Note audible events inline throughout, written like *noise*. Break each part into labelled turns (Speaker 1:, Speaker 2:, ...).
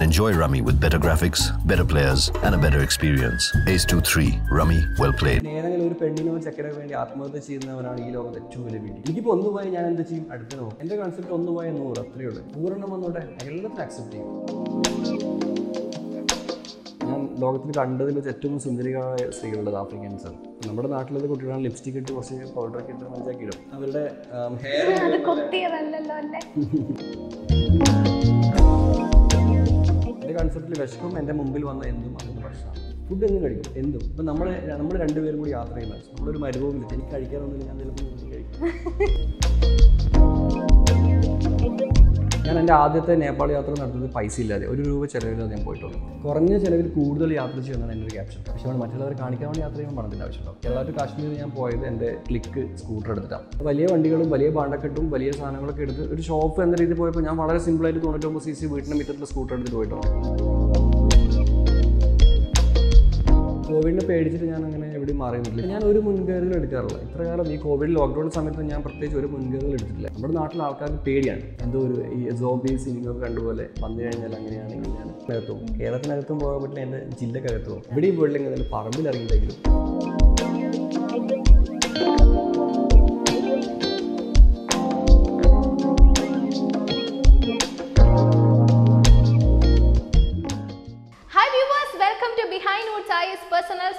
Speaker 1: Enjoy Rummy with better graphics, better players, and a better experience. Ace 2 3, Rummy, well played.
Speaker 2: ഏതെങ്കിലും ഒരു പെണ്ണിനോ ചെക്കനോ വേണ്ടി ആത്മഹത്യ ചെയ്യുന്നവനാണ് ഈ ലോകത്ത് ഏറ്റവും വലിയ വീട്ടിൽ എനിക്കിപ്പോൾ ഒന്ന് പോയി ഞാൻ എന്ത് ചെയ്യും? അടുത്ത നോക്കും. എന്റെ കൺസെപ്റ്റ് ഒന്ന് പോയ നൂറ് അത്രയേ ഉള്ളൂ. നൂറെണ്ണം വന്നോട്ടെ എല്ലാത്തിനും അക്സെപ്റ്റ് ചെയ്യും. ഞാൻ ലോകത്തിൽ കണ്ടതിൽ വെച്ച് ഏറ്റവും സുന്ദരികളായ സ്ത്രീകളുള്ളത് ആഫ്രിക്കൻസ് നമ്മുടെ നാട്ടിലത് കുട്ടികളാണ് ലിപ്സ്റ്റിക് ഇട്ട് കുറച്ച് ഒക്കെ ഇട്ട് മനസ്സിലാക്കി ഇടും. അവരുടെ ഹെയർ *laughs* എന്റെ കൺസെപ്റ്റിൽ വിശക്കും എന്റെ മുമ്പിൽ വന്ന എന്തും അതിന്റെ പ്രശ്നമാണ് ഫുഡ് എന്തും കഴിക്കും എന്തും. ഇപ്പം നമ്മൾ നമ്മൾ രണ്ടുപേരും കൂടി യാത്ര ചെയ്യുന്ന നമ്മളൊരു മരുഭൂമിയിൽ എനിക്ക് കഴിക്കാനൊന്നുമില്ല ഞാൻ ചിലപ്പോൾ കഴിക്കും *laughs* ഞാൻ എന്റെ ആദ്യത്തെ നേപ്പാൾ യാത്ര നടത്തുന്നത് പൈസ ഇല്ലാതെ ഒരു രൂപ ചിലവില്ലാതെ ഞാൻ പോയിട്ടുള്ളൂ കുറഞ്ഞ ചിലവിൽ കൂടുതൽ യാത്ര ചെയ്യുന്നതാണ് എന്റെ ഒരു ക്യാപ്ഷൻ പക്ഷേ നമ്മൾ മറ്റുള്ളവരെ കാണിക്കാൻ വേണ്ടി യാത്ര ചെയ്യുമ്പോൾ പണത്തിന്റെ ആവശ്യമുണ്ടാവും കേരള ടു ഞാൻ പോയത് എന്റെ ക്ലിക്ക് സ്കൂട്ടർ എടുത്തിട്ടാണ്. വലിയ വണ്ടികളും വലിയ പാണ്ടക്കെട്ടും വലിയ സാധനങ്ങളൊക്കെ എടുത്ത് ഒരു ഷോപ്പ് എന്ന രീതിയിൽ പോയപ്പോൾ ഞാൻ വളരെ സിമ്പിളായിട്ട് തൊണ്ണൂറ്റൊമ്പത് സി സി വീട്ടിന്റെ മുറ്റത്തുള്ള സ്കൂട്ടർ എടുത്തിട്ട് പോയിട്ടുണ്ട് കോവിഡിനെ പേടിച്ചിട്ട് ഞാൻ അങ്ങനെ എവിടെയും മാറിയിട്ടില്ല ഞാൻ ഒരു മുൻകരുതൽ എടുക്കാറില്ല. ഇത്ര കാലം ഈ കോവിഡ് ലോക്ക്ഡൗൺ സമയത്ത് ഞാൻ പ്രത്യേകിച്ച് ഒരു മുൻകരുതൽ എടുത്തിട്ടില്ല. നമ്മുടെ നാട്ടിലെ ആൾക്കാർക്ക് പേടിയാണ്. എന്തോ ഒരു ഈ സോബി സിനിമയൊക്കെ കണ്ടുപോലെ വന്നു കഴിഞ്ഞാൽ അങ്ങനെയാണെങ്കിൽ ഞാൻ അകത്തും കേരളത്തിനകത്തും പോകാൻ പറ്റില്ല എന്റെ ജില്ലക്കകത്തും ഇവിടെ പോയില്ലെങ്കിൽ അതിൽ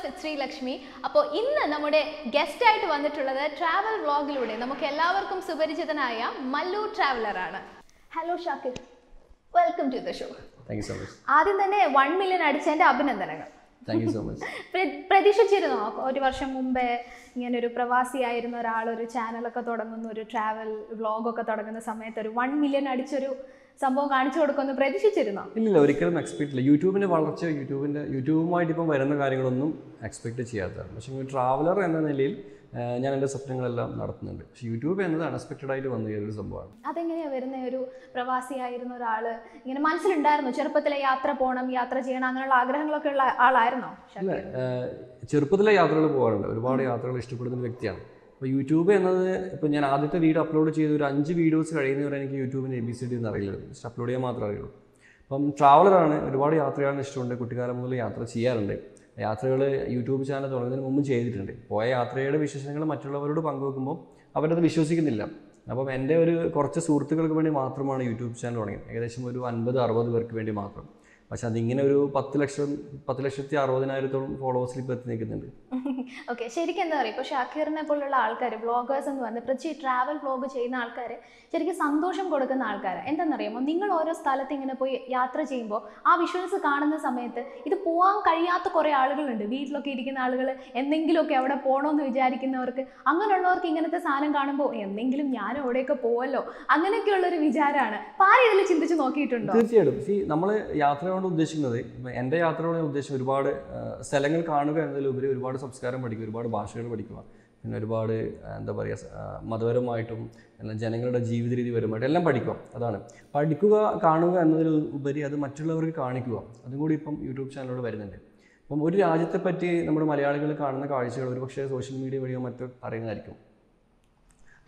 Speaker 3: വിത്ത് ശ്രീലക്ഷ്മി. അപ്പോൾ ഇന്ന് നമ്മുടെ ഗസ്റ്റ് ആയിട്ട് വന്നിട്ടുള്ളത് ട്രാവൽ വ്ളോഗിലൂടെ നമുക്ക് എല്ലാവർക്കും സുപരിചിതനായ Mallu ട്രാവലറാണ് hello Shakir. Welcome to the show ആദ്യം തന്നെ വൺ മില്യൺ അടിച്ചതിന്റെ അഭിനന്ദനങ്ങൾ.
Speaker 2: താങ്ക് യു സോ മച്ച്
Speaker 3: പ്ര- പ്രതീക്ഷിച്ചിരുന്നോ? ഒരു വർഷം മുമ്പേ ഇങ്ങനെ ഒരു പ്രവാസിയായിരുന്ന ഒരാൾ ഒരു ചാനലൊക്കെ തുടങ്ങുന്ന ഒരു ട്രാവൽ വ്ളോഗൊക്കെ തുടങ്ങുന്ന സമയത്ത് ഒരു വൺ മില്യൺ അടിച്ചൊരു സംഭവം കാണിച്ചു കൊടുക്കുമെന്ന് പ്രതീക്ഷിച്ചിരുന്നോ?
Speaker 2: ഇല്ല ഒരിക്കലും എക്സ്പെക്ട് ഇല്ല. യൂട്യൂബിന്റെ വളർച്ച യൂട്യൂബിന്റെ യൂട്യൂബുമായിട്ട് ഇപ്പം വരുന്ന കാര്യങ്ങളൊന്നും എക്സ്പെക്ട് ചെയ്യാത്തതാണ്. പക്ഷേ ട്രാവലർ എന്ന നിലയിൽ ഞാൻ എന്റെ സ്വപ്നങ്ങളെല്ലാം നടത്തുന്നുണ്ട്. പക്ഷേ യൂട്യൂബ് എന്നത് അൺഎക്സ്പെക്റ്റഡ് ആയിട്ട് വന്ന ഒരു സംഭവമാണ്.
Speaker 3: അതെങ്ങനെയാണ് വരുന്ന? ഒരു പ്രവാസിയായിരുന്ന ഒരാൾ ഇങ്ങനെ മനസ്സിലുണ്ടായിരുന്നു? ചെറുപ്പത്തിലെ യാത്ര പോകണം യാത്ര ചെയ്യണം അങ്ങനെയുള്ള ആഗ്രഹങ്ങളൊക്കെ ഉള്ള ആളായിരുന്നോ?
Speaker 2: അല്ല ചെറുപ്പത്തിലെ യാത്രകൾ പോകാറുണ്ട്. ഒരുപാട് യാത്രകൾ ഇഷ്ടപ്പെടുന്ന ഒരു വ്യക്തിയാണ്. അപ്പോൾ യൂട്യൂബ് എന്നത് ഇപ്പോൾ ഞാൻ ആദ്യത്തെ വീഡിയോ അപ്ലോഡ് ചെയ്ത് ഒരു അഞ്ച് വീഡിയോസ് കഴിയുന്നവരെ എനിക്ക് യൂട്യൂബിന്റെ എ ബി സി ഡി എന്ന് അറിയില്ല. ജസ്റ്റ് അപ്ലോഡ് ചെയ്യാൻ മാത്രമേ അറിയുള്ളൂ. അപ്പം ട്രാവലറാണ് ഒരുപാട് യാത്രയാണ് ഇഷ്ടമുണ്ട്. കുട്ടിക്കാലം മുതൽ യാത്ര ചെയ്യാറുണ്ട്. യാത്രകൾ യൂട്യൂബ് ചാനൽ തുടങ്ങുന്നതിന് മുമ്പ് ചെയ്തിട്ടുണ്ട്. പോയ യാത്രയുടെ വിശേഷങ്ങൾ മറ്റുള്ളവരോട് പങ്കുവെക്കുമ്പോൾ അവരത് വിശ്വസിക്കുന്നില്ല. അപ്പം എന്റെ ഒരു കുറച്ച് സുഹൃത്തുക്കൾക്ക് വേണ്ടി മാത്രമാണ് യൂട്യൂബ് ചാനൽ തുടങ്ങിയത്. ഏകദേശം ഒരു അൻപത് അറുപത് പേർക്ക് വേണ്ടി മാത്രം. പക്ഷെ അതിങ്ങനെ ഒരു പത്ത് ലക്ഷം പത്ത് ലക്ഷത്തി അറുപതിനായിരത്തോളം ഫോളോവേഴ്സിൽ ഇപ്പോൾ എത്തി നിൽക്കുന്നുണ്ട്.
Speaker 3: ഓക്കെ ശരിക്കും എന്താ പറയുക ഇപ്പോൾ ഷാഖീറിനെ പോലുള്ള ആൾക്കാർ ബ്ലോഗേഴ്സ് എന്ന് പറഞ്ഞ് പ്രത്യേകിച്ച് ട്രാവൽ ബ്ലോഗ് ചെയ്യുന്ന ആൾക്കാർ ശരിക്കും സന്തോഷം കൊടുക്കുന്ന ആൾക്കാർ എന്താണെന്നറിയാമോ നിങ്ങൾ ഓരോ സ്ഥലത്ത് ഇങ്ങനെ പോയി യാത്ര ചെയ്യുമ്പോൾ ആ വിഷ്വൽസ് കാണുന്ന സമയത്ത് ഇത് പോകാൻ കഴിയാത്ത കുറേ ആളുകളുണ്ട്. വീട്ടിലൊക്കെ ഇരിക്കുന്ന ആളുകൾ എന്തെങ്കിലുമൊക്കെ അവിടെ പോകണമെന്ന് വിചാരിക്കുന്നവർക്ക് അങ്ങനെയുള്ളവർക്ക് ഇങ്ങനത്തെ സാധനം കാണുമ്പോൾ എന്തെങ്കിലും ഞാൻ അവിടെയൊക്കെ പോവല്ലോ? അങ്ങനെയൊക്കെയുള്ളൊരു വിചാരമാണ് അപ്പോൾ ഇതിൽ ചിന്തിച്ച് നോക്കിയിട്ടുണ്ടോ?
Speaker 2: തീർച്ചയായിട്ടും. നമ്മൾ യാത്ര കൊണ്ട് ഉദ്ദേശിക്കുന്നത് എന്റെ യാത്ര കൊണ്ട് ഞാൻ ഉദ്ദേശിച്ചത് ഒരുപാട് സ്ഥലങ്ങൾ കാണുക എന്നതിലുപരി ഒരുപാട് സംസ്കാരം പഠിക്കുക ഒരുപാട് ഭാഷകൾ പഠിക്കുക. പിന്നെ ഒരുപാട് എന്താ പറയുക മതപരമായിട്ടും എല്ലാം ജനങ്ങളുടെ ജീവിത രീതി പരമായിട്ടും എല്ലാം പഠിക്കുക. അതാണ്. പഠിക്കുക കാണുക എന്നതിൽ ഉപരി അത് മറ്റുള്ളവർക്ക് കാണിക്കുക. അതും കൂടി ഇപ്പം യൂട്യൂബ് ചാനലിലൂടെ വരുന്നുണ്ട്. അപ്പം ഒരു രാജ്യത്തെ പറ്റി നമ്മുടെ മലയാളികൾ കാണുന്ന കാഴ്ചകൾ ഒരുപക്ഷേ സോഷ്യൽ മീഡിയ വഴിയോ മറ്റോ അറിയുന്നതായിരിക്കും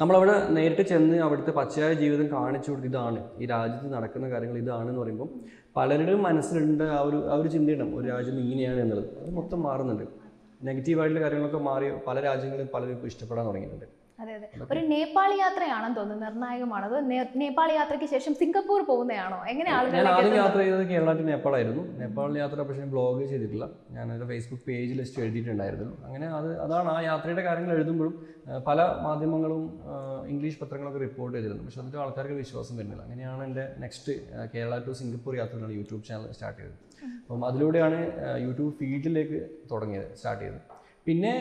Speaker 2: നമ്മളവിടെ നേരിട്ട് ചെന്ന് അവിടുത്തെ പച്ചയായ ജീവിതം കാണിച്ചു കൊടുത്ത് ഇതാണ്. ഈ രാജ്യത്ത് നടക്കുന്ന കാര്യങ്ങൾ ഇതാണ് എന്ന് പറയുമ്പോൾ പലരുടെയും മനസ്സിലുണ്ട് ആ ഒരു ആ ഒരു ചിന്തയുണ്ടാവും ഒരു രാജ്യം ഇങ്ങനെയാണ് എന്നുള്ളത്. അത് മൊത്തം മാറുന്നുണ്ട്. നെഗറ്റീവായിട്ടുള്ള കാര്യങ്ങളൊക്കെ മാറി പല രാജ്യങ്ങളും പലരും ഇപ്പോൾ ഇഷ്ടപ്പെടാൻ തുടങ്ങിയിട്ടുണ്ട്.
Speaker 3: അതെ അതെ. ഒരു നേപ്പാൾ യാത്രയാണെന്ന് തോന്നുന്നു നിർണായകമാണ്. അത് നേപ്പാൾ യാത്രയ്ക്ക് ശേഷം സിംഗപ്പൂർ പോകുന്നതാണോ? എങ്ങനെയാണ്
Speaker 2: ഞാൻ
Speaker 3: ആളുകളിലേക്ക്
Speaker 2: ആദ്യം യാത്ര ചെയ്തത് കേരള ടു നേപ്പാളായിരുന്നു. നേപ്പാൾ യാത്ര പക്ഷേ ബ്ലോഗ് ചെയ്തിട്ടില്ല. ഞാൻ എന്റെ ഫേസ്ബുക്ക് പേജ് ലിസ്റ്റ് എഴുതിയിട്ടുണ്ടായിരുന്നു. അങ്ങനെ അത് അതാണ് ആ യാത്രയുടെ കാര്യങ്ങൾ എഴുതുമ്പോഴും പല മാധ്യമങ്ങളും ഇംഗ്ലീഷ് പത്രങ്ങളൊക്കെ റിപ്പോർട്ട് ചെയ്തിരുന്നു. പക്ഷെ എന്നിട്ട് ആൾക്കാർക്ക് വിശ്വാസം വരുന്നില്ല. അങ്ങനെയാണ് എന്റെ നെക്സ്റ്റ് കേരള ടു സിംഗപ്പൂർ യാത്രയാണ് യൂട്യൂബ് ചാനൽ സ്റ്റാർട്ട് ചെയ്തത്. അപ്പം അതിലൂടെയാണ് യൂട്യൂബ് ഫീൽഡിലേക്ക് തുടങ്ങിയത് സ്റ്റാർട്ട് ചെയ്തത്. പിന്നെ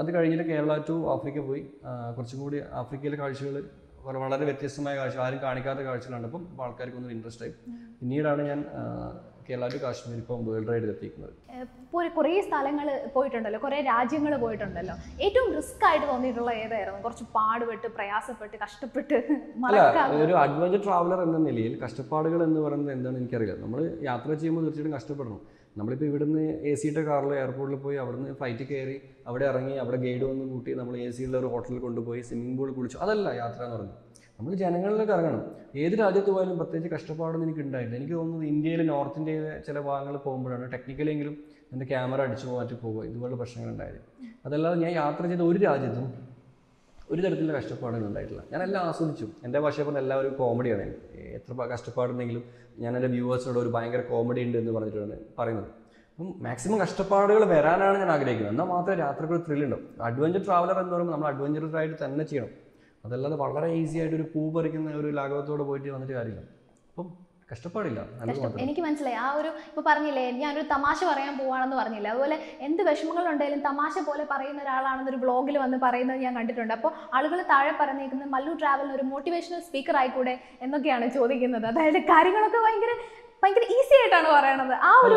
Speaker 2: അത് കഴിഞ്ഞിട്ട് കേരള ടു ആഫ്രിക്ക പോയി. കുറച്ചും കൂടി ആഫ്രിക്കയിലെ കാഴ്ചകൾ വളരെ വ്യത്യസ്തമായ കാഴ്ച ആരും കാണിക്കാത്ത കാഴ്ചകൾ കണ്ടപ്പം അപ്പോൾ ആൾക്കാർക്ക് ഒന്നും ഇൻട്രസ്റ്റ് ആയി. പിന്നീടാണ് ഞാൻ കേരള ടു കാശ്മീർ ഇപ്പം വേൾഡ് റൈഡിൽ എത്തിക്കുന്നത്
Speaker 3: ഇപ്പോൾ കുറേ സ്ഥലങ്ങൾ പോയിട്ടുണ്ടല്ലോ കുറേ രാജ്യങ്ങൾ പോയിട്ടുണ്ടല്ലോ. ഏറ്റവും റിസ്ക് ആയിട്ട് തോന്നിയിട്ടുള്ള ഏതായിരുന്നു? കുറച്ച് പാടുപെട്ട് പ്രയാസപ്പെട്ട് കഷ്ടപ്പെട്ട്
Speaker 2: അല്ല ഒരു അഡ്വഞ്ചർ ട്രാവലർ എന്ന നിലയിൽ കഷ്ടപ്പാടുകൾ എന്ന് പറയുന്നത് എന്താണെന്ന് എനിക്കറിയില്ല. നമ്മൾ യാത്ര ചെയ്യുമ്പോൾ തീർച്ചയായിട്ടും കഷ്ടപ്പെടണം. നമ്മളിപ്പോൾ ഇവിടുന്ന് എ സിയുടെ കാറിൽ എയർപോർട്ടിൽ പോയി അവിടുന്ന് ഫ്ലൈറ്റ് കയറി അവിടെ ഇറങ്ങി അവിടെ ഗൈഡ് വന്ന് കൂട്ടി നമ്മൾ എ സിയുള്ള ഒരു ഹോട്ടലിൽ കൊണ്ടുപോയി സ്വിമ്മിംഗ് പൂളിൽ കുളിച്ചു. അതല്ല യാത്ര എന്ന് പറഞ്ഞു നമ്മൾ ജനങ്ങളിലേക്ക് ഇറങ്ങണം. ഏത് രാജ്യത്ത് പോയാലും പ്രത്യേകിച്ച് കഷ്ടപ്പാടൊന്നും എനിക്ക് ഉണ്ടായില്ല എനിക്ക് തോന്നുന്നത് ഇന്ത്യയിലെ നോർത്ത് ഇന്ത്യയിലെ ചില ഭാഗങ്ങൾ പോകുമ്പോഴാണ് ടെക്നിക്കലെങ്കിലും എന്റെ ക്യാമറ അടിച്ചു മാറ്റി പോകുക ഇതുപോലുള്ള പ്രശ്നങ്ങൾ ഉണ്ടായത്. അതല്ലാതെ ഞാൻ യാത്ര ചെയ്ത ഒരു രാജ്യത്തും ഒരു തരത്തിലുള്ള കഷ്ടപ്പാടൊന്നും ഉണ്ടായിട്ടില്ല. ഞാൻ എല്ലാം ആസ്വദിച്ചു. എന്റെ ഭാഷ പറഞ്ഞ ഒരു കോമഡിയാണ് എത്ര കഷ്ടപ്പാടുണ്ടെങ്കിലും ഞാൻ എന്റെ വ്യൂവേഴ്സിനോട് ഒരു ഭയങ്കര കോമഡി ഉണ്ട് എന്ന് പറഞ്ഞിട്ടാണ് പറയുന്നത്. അപ്പം മാക്സിമം കഷ്ടപ്പാടുകൾ വരാനാണ് ഞാൻ ആഗ്രഹിക്കുന്നത്. എന്നാൽ മാത്രമേ യാത്രയ്ക്ക് ഒരു ത്രില്ല് അഡ്വഞ്ചർ ട്രാവലർ എന്ന് പറയുമ്പോൾ നമ്മൾ അഡ്വഞ്ചറസ് ആയിട്ട് തന്നെ ചെയ്യണം. അതല്ലാതെ വളരെ ഈസി ആയിട്ട് ഒരു പൂ പറിക്കുന്ന ഒരു ലാഘവത്തോടെ പോയിട്ട് വന്നിട്ട് കാര്യമില്ല. അപ്പം കഷ്ടപ്പാടില്ല
Speaker 3: എനിക്ക് മനസ്സിലായി. ആ ഒരു ഇപ്പൊ പറഞ്ഞില്ലേ ഞാനൊരു തമാശ പറയാൻ പോവാണെന്ന് പറഞ്ഞില്ല. അതുപോലെ എന്ത് വിഷമങ്ങളുണ്ടെങ്കിലും തമാശ പോലെ പറയുന്ന ഒരാളാണെന്ന് ഒരു ബ്ലോഗിൽ വന്ന് പറയുന്നത് ഞാൻ കണ്ടിട്ടുണ്ട്. അപ്പോൾ ആളുകൾ താഴെ പറഞ്ഞേക്കുന്നത് മല്ലു ട്രാവലിന് ഒരു മോട്ടിവേഷണൽ സ്പീക്കർ ആയിക്കൂടെ എന്നൊക്കെയാണ് ചോദിക്കുന്നത്. അതായത് കാര്യങ്ങളൊക്കെ ഭയങ്കര ഭയങ്കര ഈസി ആയിട്ടാണ് പറയണത്. ആ ഒരു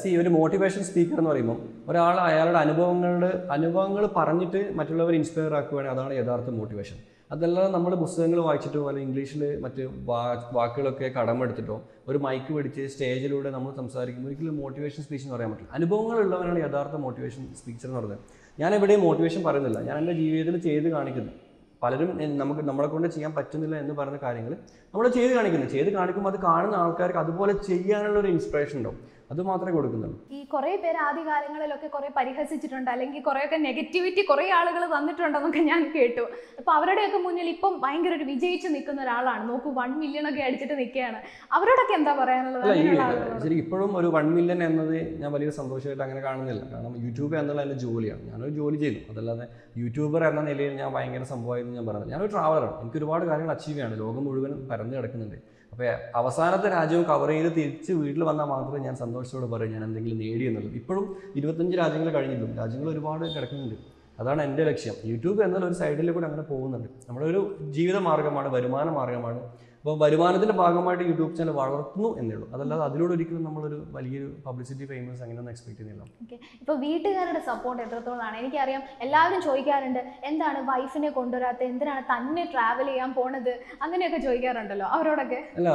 Speaker 2: സി ഒരു മോട്ടിവേഷൻ സ്പീക്കർ എന്ന് പറയുമ്പോൾ ഒരാൾ അയാളുടെ അനുഭവങ്ങളുടെ അനുഭവങ്ങൾ പറഞ്ഞിട്ട് മറ്റുള്ളവരെ ഇൻസ്പയർ ആക്കുകയാണെങ്കിൽ അതാണ് യഥാർത്ഥ മോട്ടിവേഷൻ അതല്ലാതെ നമ്മൾ പുസ്തകങ്ങൾ വായിച്ചിട്ടോ അല്ലെങ്കിൽ ഇംഗ്ലീഷിൽ മറ്റ് വാക്കുകളൊക്കെ കടമെടുത്തിട്ടോ ഒരു മൈക്ക് പിടിച്ച് സ്റ്റേജിലൂടെ നമ്മൾ സംസാരിക്കുമ്പോൾ ഒരിക്കലും മോട്ടിവേഷൻ സ്പീച്ച് എന്ന് പറയാൻ പറ്റില്ല. അനുഭവങ്ങളുള്ളവരാണ് യഥാർത്ഥ മോട്ടിവേഷൻ സ്പീച്ചർ എന്ന് പറയുന്നത്. ഞാൻ എവിടെയും മോട്ടിവേഷൻ പറയുന്നില്ല. ഞാൻ എന്റെ ജീവിതത്തിൽ ചെയ്ത് കാണിക്കുന്നു. പലരും നമുക്ക് നമ്മളെ കൊണ്ട് ചെയ്യാൻ പറ്റുന്നില്ല എന്ന് പറയുന്ന കാര്യങ്ങൾ നമ്മൾ ചെയ്ത് കാണിക്കുന്നു. ചെയ്ത് കാണിക്കുമ്പോൾ അത് കാണുന്ന ആൾക്കാർക്ക് അതുപോലെ ചെയ്യാനുള്ള ഒരു ഇൻസ്പിറേഷൻ ഉണ്ടാവും. അത് മാത്രമേ കൊടുക്കുന്നുള്ളൂ.
Speaker 3: ഈ കുറെ പേര് ആദ്യകാലങ്ങളിലൊക്കെ കുറെ പരിഹസിച്ചിട്ടുണ്ട് അല്ലെങ്കിൽ കുറെയൊക്കെ നെഗറ്റിവിറ്റി കുറെ ആളുകൾ വന്നിട്ടുണ്ടെന്നൊക്കെ ഞാൻ കേട്ടു. അപ്പൊ അവരുടെയൊക്കെ മുന്നിൽ ഇപ്പം ഭയങ്കര ഒരു വിജയിച്ച് നിൽക്കുന്ന ഒരാളാണ്. നോക്കൂ വൺ മില്യൺ ഒക്കെ അടിച്ചിട്ട് നിൽക്കുകയാണ്. അവരോടൊക്കെ എന്താ പറയാനുള്ളത്?
Speaker 2: ശരി ഇപ്പോഴും ഒരു വൺ മില്യൺ എന്നത് ഞാൻ വലിയ സന്തോഷമായിട്ട് അങ്ങനെ കാണുന്നില്ല. കാരണം യൂട്യൂബ് എന്നുള്ള എന്റെ ജോലിയാണ്. ഞാനൊരു ജോലി ചെയ്തു അതല്ലാതെ യൂട്യൂബർ എന്ന നിലയിൽ ഞാൻ ഭയങ്കര സംഭവമായിരുന്നു ഞാൻ പറഞ്ഞത്. ഞാനൊരു ട്രാവലറാണ് എനിക്ക് ഒരുപാട് കാര്യങ്ങൾ അച്ചീവ് ചെയ്യാണ് ലോകം മുഴുവൻ പരന്നു കിടക്കുന്നുണ്ട്. അപ്പോൾ അവസാനത്തെ രാജ്യവും കവർ ചെയ്ത് തിരിച്ച് വീട്ടിൽ വന്നാൽ മാത്രമേ ഞാൻ സന്തോഷത്തോടെ പറയും ഞാൻ എന്തെങ്കിലും നേടി ഇപ്പോഴും ഇരുപത്തഞ്ച് രാജ്യങ്ങൾ കഴിഞ്ഞിട്ടും രാജ്യങ്ങൾ ഒരുപാട് കിടക്കുന്നുണ്ട്. അതാണ് എന്റെ ലക്ഷ്യം. യൂട്യൂബ് എന്നുള്ള ഒരു സൈഡിൽ കൂടെ അങ്ങനെ പോകുന്നുണ്ട്. നമ്മളൊരു ജീവിത മാർഗമാണ് വരുമാന മാർഗമാണ് അപ്പോൾ വരുമാനത്തിന്റെ ഭാഗമായിട്ട് യൂട്യൂബ് ചാനൽ വളർത്തുന്നു എന്നേ ഉള്ളൂ. അതല്ലാതെ അതിലൂടെ ഒരിക്കലും നമ്മളൊരു വലിയൊരു പബ്ലിസിറ്റി ഫേമസ് അങ്ങനെയൊന്നും എക്സ്പെക്ട് ചെയ്യുന്നില്ല.
Speaker 3: ഓക്കെ. ഇപ്പോൾ വീട്ടുകാരുടെ സപ്പോർട്ട് എത്രത്തോളമാണ് എനിക്കറിയാം എല്ലാവരും ചോദിക്കാറുണ്ട് എന്താണ് വൈഫിനെ കൊണ്ടുവരാത്ത എന്തിനാണ് തന്നെ ട്രാവൽ ചെയ്യാൻ പോണത്? അങ്ങനെയൊക്കെ ചോദിക്കാറുണ്ടല്ലോ. അവരോടൊക്കെ.
Speaker 2: അല്ല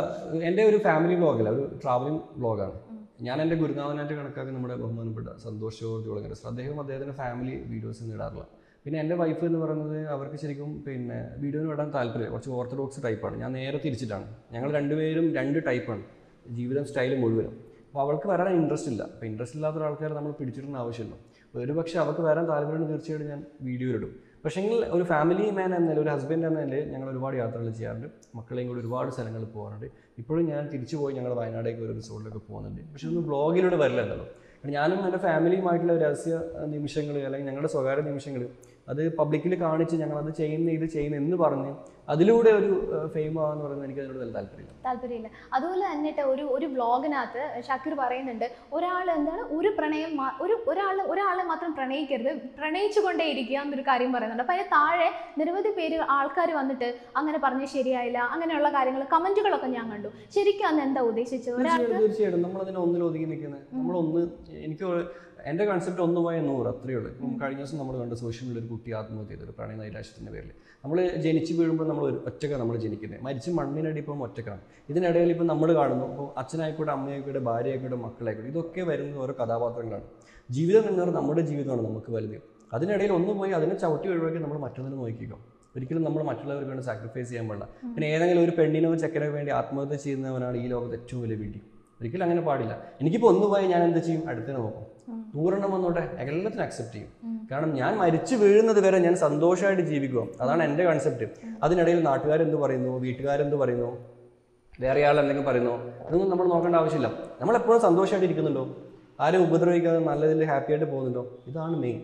Speaker 2: എന്റെ ഒരു ഫാമിലി വ്ളോഗല്ല ഒരു ട്രാവലിംഗ് ബ്ലോഗാണ് ഞാൻ എന്റെ ഗുരുനാഥനായിട്ട് കണക്കാക്കി നമ്മുടെ ബഹുമാനപ്പെട്ട സന്തോഷ് ജോർജ് ഉളങ്ങരസ് അദ്ദേഹം അദ്ദേഹത്തിന്റെ ഫാമിലി വീഡിയോസ് ഇടാറില്ല പിന്നെ എന്റെ വൈഫ് എന്ന് പറയുന്നത് അവർക്ക് ശരിക്കും പിന്നെ വീഡിയോന് വിടാൻ താല്പര്യമില്ല. കുറച്ച് ഓർത്തഡോക്സ് ടൈപ്പാണ് ഞാൻ നേരെ തിരിച്ചിട്ടാണ്. ഞങ്ങൾ രണ്ടുപേരും രണ്ട് ടൈപ്പാണ് ജീവിതം സ്റ്റൈൽ മുഴുവനും. അപ്പോൾ അവൾക്ക് വരാൻ ഇൻട്രസ്റ്റ് ഇല്ല. അപ്പോൾ ഇൻട്രസ്റ്റ് ഇല്ലാത്ത ഒരാൾക്കാരെ നമ്മൾ പിടിച്ചിടേണ്ട ആവശ്യമില്ല. ഒരു പക്ഷേ അവർക്ക് വരാൻ താല്പര്യമുണ്ട് തീർച്ചയായിട്ടും ഞാൻ വീഡിയോയിലിടും പക്ഷേങ്കിൽ ഒരു ഫാമിലി മാൻ എന്ന ഒരു ഹസ്ബൻഡ് എന്ന നിലയിൽ ഞങ്ങൾ ഒരുപാട് യാത്രകൾ ചെയ്യാറുണ്ട്. മക്കളെയും കൂടി ഒരുപാട് സ്ഥലങ്ങളിൽ പോകാറുണ്ട്. ഇപ്പോഴും ഞാൻ തിരിച്ചു പോയി ഞങ്ങൾ വയനാടേക്ക് ഒരു റിസോർട്ടിലൊക്കെ പോകുന്നുണ്ട്. പക്ഷെ ഒന്നും ബ്ലോഗിലൂടെ വരില്ലല്ലോ ഞാനും എന്റെ ഫാമിലിയുമായിട്ടുള്ള രഹസ്യ നിമിഷങ്ങൾ അല്ലെങ്കിൽ ഞങ്ങളുടെ സ്വകാര്യ നിമിഷങ്ങൾ അത് പബ്ലിക്കിൽ കാണിച്ച് ഞങ്ങൾ അത് ചെയ്യുന്ന ഇത് ചെയ്യുന്ന എന്ന് പറഞ്ഞ് അതിലൂടെ ഒരു ഫെയിം ആവാന്ന് പറയുന്നത് എനിക്ക് അതിനോട് വലിയ താല്പര്യമില്ല.
Speaker 3: താല്പര്യമില്ല. അതുപോലെ തന്നെ ഒരു ഒരു വ്ളോഗിനകത്ത് ഷക്കീർ പറയുന്നുണ്ട് ഒരാൾ എന്താണ് ഒരു പ്രണയം ഒരു ഒരാൾ ഒരാളെ മാത്രം പ്രണയിക്കരുത് പ്രണയിച്ചുകൊണ്ടേ ഇരിക്കുക എന്നൊരു കാര്യം പറയുന്നുണ്ട്. അപ്പം അതിന് താഴെ നിരവധി പേര് ആൾക്കാർ വന്നിട്ട് അങ്ങനെ പറഞ്ഞ് ശരിയായില്ല അങ്ങനെയുള്ള കാര്യങ്ങൾ കമന്റുകളൊക്കെ ഞാൻ കണ്ടു. ശരിക്കും അന്ന് എന്താ ഉദ്ദേശിച്ചത്
Speaker 2: തീർച്ചയായിട്ടും നമ്മൾ അതിനെ ഒന്നിൽ ഒതുങ്ങി നിൽക്കുന്നത് നമ്മളൊന്ന് എനിക്ക് എന്റെ കൺസെപ്റ്റ് ഒന്ന് പോയ നൂറ് അത്രയേ ഉള്ളൂ. ഇപ്പം കഴിഞ്ഞ ദിവസം നമ്മൾ കണ്ട സോഷ്യൽ മീഡിയ ഒരു കുട്ടി ആത്മഹത്യ ചെയ്തൊരു പ്രാണി നൈരാശ്യത്തിന്റെ പേരിൽ. നമ്മൾ ജനിച്ച് വീഴുമ്പോൾ നമ്മൾ ഒറ്റക്കാണ് നമ്മൾ ജനിക്കുന്നത്. മരിച്ച് മണ്ണിനടി ഇപ്പം ഒറ്റക്കാണ്. ഇതിനിടയിൽ ഇപ്പം നമ്മൾ കാണുന്നു ഇപ്പോൾ അച്ഛനായിക്കോട്ടെ അമ്മയായിക്കോട്ടെ ഭാര്യയായിക്കോട്ടെ മക്കളായിക്കോട്ടെ ഇതൊക്കെ വരുന്ന ഓരോ കഥാപാത്രങ്ങളാണ്. ജീവിതം എന്ന് പറഞ്ഞാൽ നമ്മുടെ ജീവിതമാണ് നമുക്ക് വലുത്. അതിനിടയിൽ ഒന്ന് പോയി അതിനെ ചവിട്ടി ഒഴിവാക്കി നമ്മൾ മറ്റൊന്നിനെ നോക്കിക്കോ. ഒരിക്കലും നമ്മൾ മറ്റുള്ളവർക്ക് വേണ്ടി സാക്രിഫൈസ് ചെയ്യാൻ പാടില്ല. പിന്നെ ഏതെങ്കിലും ഒരു പെണ്ണിനോ ചെക്കനോ വേണ്ടി ആത്മഹത്യ ചെയ്യുന്നവനാണ് ഈ ലോകത്ത് ഏറ്റവും വലിയ വീട്ടി ഒരിക്കലും അങ്ങനെ പാടില്ല. എനിക്കിപ്പോൾ ഒന്ന് പോയി ഞാൻ എന്താ ചെയ്യും? അടുത്തതിനെ നോക്കും. നൂറെണ്ണം വന്നോട്ടെ എല്ലാത്തിനും അക്സെപ്റ്റ് ചെയ്യും. കാരണം ഞാൻ മരിച്ചു വീഴുന്നത് വരെ ഞാൻ സന്തോഷമായിട്ട് ജീവിക്കുക. അതാണ് എന്റെ കൺസെപ്റ്റ് അതിനിടയിൽ നാട്ടുകാരെന്ത് പറയുന്നു? വീട്ടുകാരെന്ത് പറയുന്നു? വേറെ ആൾ എന്തെങ്കിലും പറയുന്നു? അതൊന്നും നമ്മൾ നോക്കേണ്ട ആവശ്യമില്ല. നമ്മൾ എപ്പോഴും സന്തോഷമായിട്ട് ഇരിക്കുന്നുണ്ടോ? ആരും ഉപദ്രവിക്കാതെ നല്ല രീതിയിൽ ഹാപ്പി ആയിട്ട് പോകുന്നുണ്ടോ? ഇതാണ് മെയിൻ